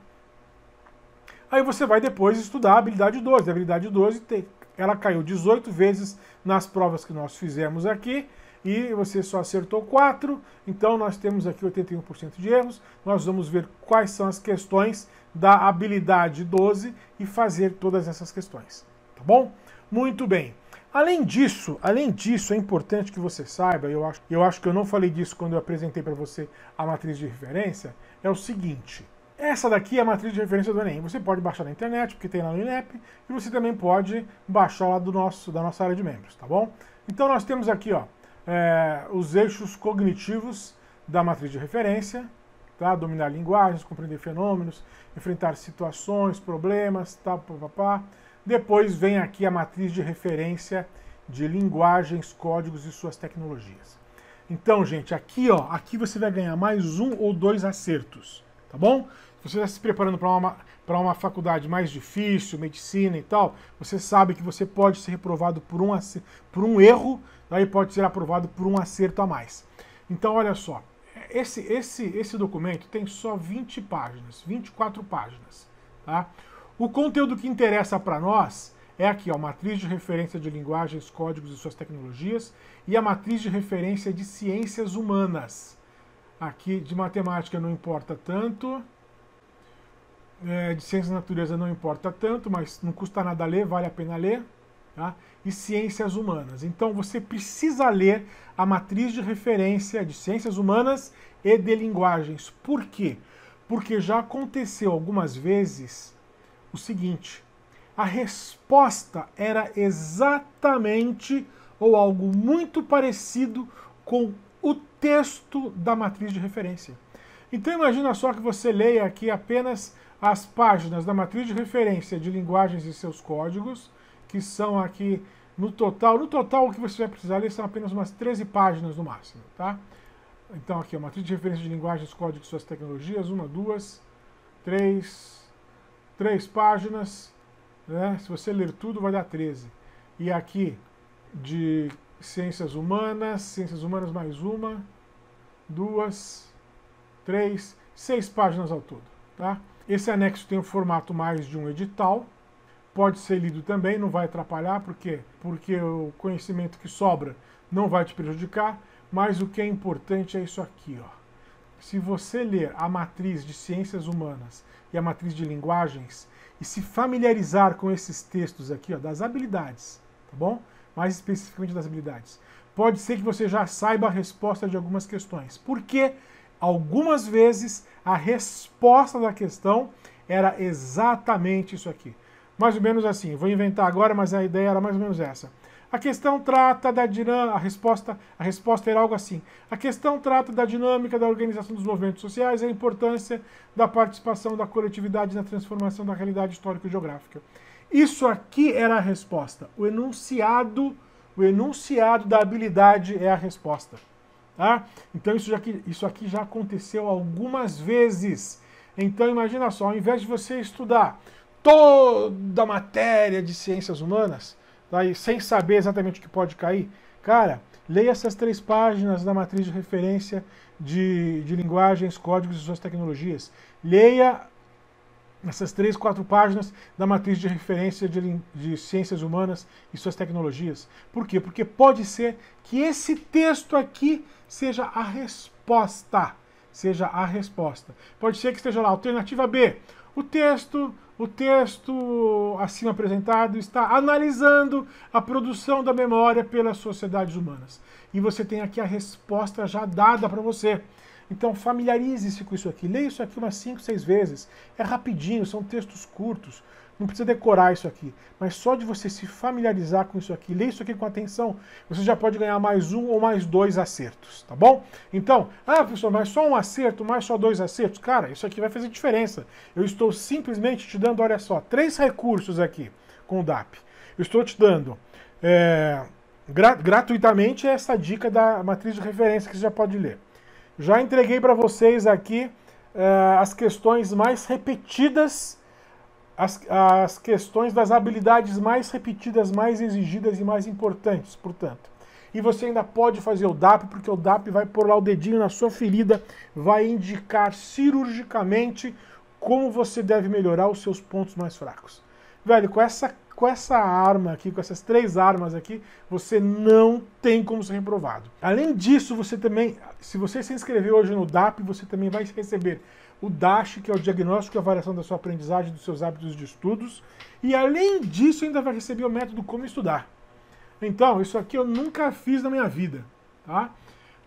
Aí você vai depois estudar a habilidade 12. A habilidade 12 tem, ela caiu 18 vezes nas provas que nós fizemos aqui e você só acertou 4, então nós temos aqui 81% de erros. Nós vamos ver quais são as questões da habilidade 12 e fazer todas essas questões, tá bom? Muito bem. Além disso, além disso, é importante que você saiba, eu acho, eu acho que eu não falei disso quando eu apresentei para você a matriz de referência, é o seguinte, essa daqui é a matriz de referência do Enem. Você pode baixar na internet, porque tem lá no INEP, e você também pode baixar lá do nosso, da nossa área de membros, tá bom? Então nós temos aqui ó, é, os eixos cognitivos da matriz de referência, tá? dominar linguagens, compreender fenômenos, enfrentar situações, problemas, papapá. Depois vem aqui a matriz de referência de linguagens, códigos e suas tecnologias. Então, gente, aqui, ó, aqui você vai ganhar mais um ou dois acertos, tá bom? Você está se preparando para uma, para uma faculdade mais difícil, medicina e tal, você sabe que você pode ser reprovado por um, por um erro, daí pode ser aprovado por um acerto a mais. Então, olha só, esse, esse, esse documento tem só 20 páginas, 24 páginas. Tá? O conteúdo que interessa para nós é aqui, ó, matriz de referência de linguagens, códigos e suas tecnologias e a matriz de referência de ciências humanas. Aqui de matemática não importa tanto, é, de ciências da natureza não importa tanto, mas não custa nada ler, vale a pena ler. Tá? E ciências humanas. Então você precisa ler a matriz de referência de ciências humanas e de linguagens. Por quê? Porque já aconteceu algumas vezes o seguinte: a resposta era exatamente ou algo muito parecido com o texto da matriz de referência. Então imagina só que você leia aqui apenas as páginas da matriz de referência de linguagens e seus códigos, que são aqui no total, no total o que você vai precisar ler são apenas umas 13 páginas no máximo, tá? Então aqui, a matriz de referência de linguagens, códigos e suas tecnologias, uma, duas, três, três páginas, né? Se você ler tudo vai dar 13. E aqui, de ciências humanas, ciências humanas mais uma, duas, três, seis páginas ao todo, tá? Esse anexo tem o formato mais de um edital, pode ser lido também, não vai atrapalhar, por quê? Porque o conhecimento que sobra não vai te prejudicar, mas o que é importante é isso aqui, ó. se você ler a matriz de ciências humanas e a matriz de linguagens e se familiarizar com esses textos aqui, ó, das habilidades, tá bom? Mais especificamente das habilidades. Pode ser que você já saiba a resposta de algumas questões. Porque algumas vezes a resposta da questão era exatamente isso aqui. Mais ou menos assim. Vou inventar agora, mas a ideia era mais ou menos essa. A questão trata da dinâmica, a resposta, a resposta era algo assim. A questão trata da dinâmica da organização dos movimentos sociais e a importância da participação da coletividade na transformação da realidade histórica e geográfica. Isso aqui era a resposta. O enunciado, o enunciado da habilidade é a resposta. Tá? Então isso, já, isso aqui já aconteceu algumas vezes. Então imagina só, ao invés de você estudar toda a matéria de ciências humanas, tá? e sem saber exatamente o que pode cair, cara, leia essas três páginas da matriz de referência de, de linguagens, códigos e suas tecnologias. Leia essas três, quatro páginas da matriz de referência de, de, ciências humanas e suas tecnologias. Por quê? Porque pode ser que esse texto aqui seja a resposta. Seja a resposta. Pode ser que esteja lá, alternativa B. O texto, o texto acima apresentado está analisando a produção da memória pelas sociedades humanas. E você tem aqui a resposta já dada para você. Então familiarize-se com isso aqui. Leia isso aqui umas 5, 6 vezes. É rapidinho, são textos curtos. Não precisa decorar isso aqui. Mas só de você se familiarizar com isso aqui, ler isso aqui com atenção, você já pode ganhar mais um ou mais dois acertos, tá bom? Então, ah, professor, mas só um acerto, mais só dois acertos? Cara, isso aqui vai fazer diferença. Eu estou simplesmente te dando, olha só, três recursos aqui com o DAP. Eu estou te dando é, gra gratuitamente essa dica da matriz de referência que você já pode ler. Já entreguei para vocês aqui uh, as questões mais repetidas, as, as questões das habilidades mais repetidas, mais exigidas e mais importantes, portanto. E você ainda pode fazer o DAP, porque o DAP vai pôr lá o dedinho na sua ferida, vai indicar cirurgicamente como você deve melhorar os seus pontos mais fracos. Velho, com essa com essa arma aqui, com essas três armas aqui, você não tem como ser reprovado. Além disso, você também, se você se inscrever hoje no DAP, você também vai receber o DASH, que é o diagnóstico e avaliação da sua aprendizagem, dos seus hábitos de estudos, e além disso ainda vai receber o método Como Estudar. Então, isso aqui eu nunca fiz na minha vida, tá?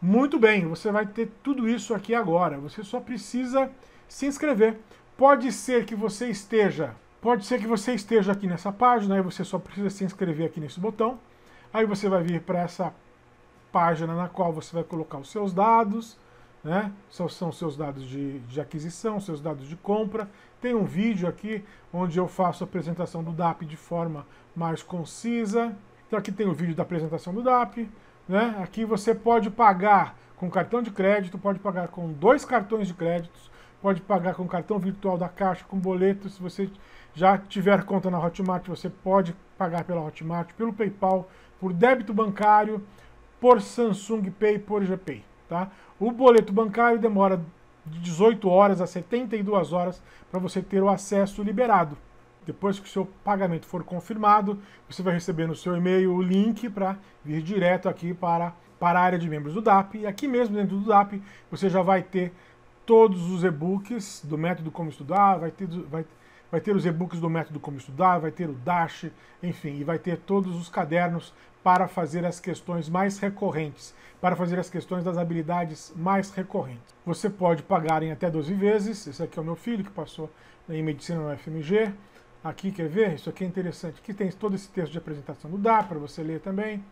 Muito bem, você vai ter tudo isso aqui agora. Você só precisa se inscrever. Pode ser que você esteja Pode ser que você esteja aqui nessa página, aí você só precisa se inscrever aqui nesse botão. Aí você vai vir para essa página na qual você vai colocar os seus dados, né? São, são seus dados de, de aquisição, seus dados de compra. Tem um vídeo aqui onde eu faço a apresentação do DAP de forma mais concisa. Então aqui tem o vídeo da apresentação do DAP. Né? Aqui você pode pagar com cartão de crédito, pode pagar com dois cartões de créditos, pode pagar com cartão virtual da Caixa, com boleto, se você já tiver conta na Hotmart, você pode pagar pela Hotmart, pelo PayPal, por débito bancário, por Samsung Pay, por GPay. Tá? O boleto bancário demora de 18 horas a 72 horas para você ter o acesso liberado. Depois que o seu pagamento for confirmado, você vai receber no seu e-mail o link para vir direto aqui para, para a área de membros do DAP. E aqui mesmo dentro do DAP você já vai ter todos os e-books do método Como Estudar, vai ter, vai, vai ter os e-books do método Como Estudar, vai ter o Dash, enfim, e vai ter todos os cadernos para fazer as questões mais recorrentes, para fazer as questões das habilidades mais recorrentes. Você pode pagar em até 12 vezes, esse aqui é o meu filho que passou em Medicina no FMG, aqui, quer ver? Isso aqui é interessante. Aqui tem todo esse texto de apresentação do DA para você ler também.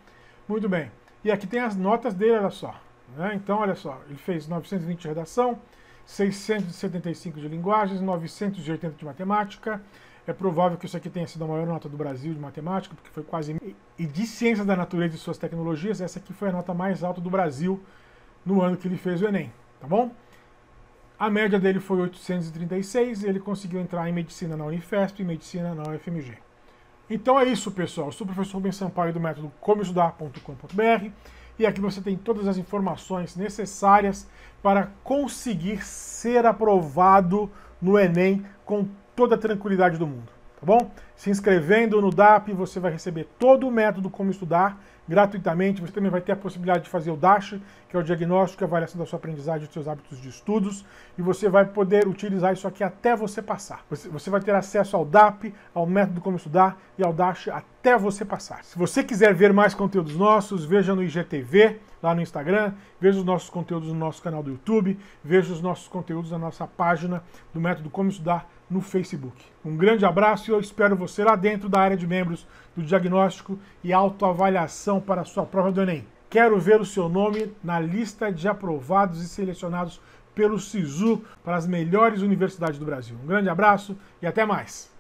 Muito bem. E aqui tem as notas dele, olha só. Né? Então, olha só, ele fez 920 de redação, 675 de linguagens, 980 de matemática. É provável que isso aqui tenha sido a maior nota do Brasil de matemática, porque foi quase. E de ciências da natureza e suas tecnologias, essa aqui foi a nota mais alta do Brasil no ano que ele fez o Enem, tá bom? A média dele foi 836 e ele conseguiu entrar em medicina na Unifesp e medicina na UFMG. Então é isso, pessoal. Eu sou o professor Rubens Sampaio do método comestudar.com.br e aqui você tem todas as informações necessárias para conseguir ser aprovado no Enem com toda a tranquilidade do mundo, tá bom? Se inscrevendo no DAP, você vai receber todo o método como estudar gratuitamente. Você também vai ter a possibilidade de fazer o DASH, que é o diagnóstico e avaliação da sua aprendizagem e dos seus hábitos de estudos. E você vai poder utilizar isso aqui até você passar. Você, você vai ter acesso ao DAP, ao método como estudar e ao DASH até você passar. Se você quiser ver mais conteúdos nossos, veja no IGTV, lá no Instagram, veja os nossos conteúdos no nosso canal do YouTube, veja os nossos conteúdos na nossa página do método como estudar no Facebook. Um grande abraço e eu espero você lá dentro da área de membros do diagnóstico e autoavaliação para a sua prova do Enem. Quero ver o seu nome na lista de aprovados e selecionados pelo SISU para as melhores universidades do Brasil. Um grande abraço e até mais!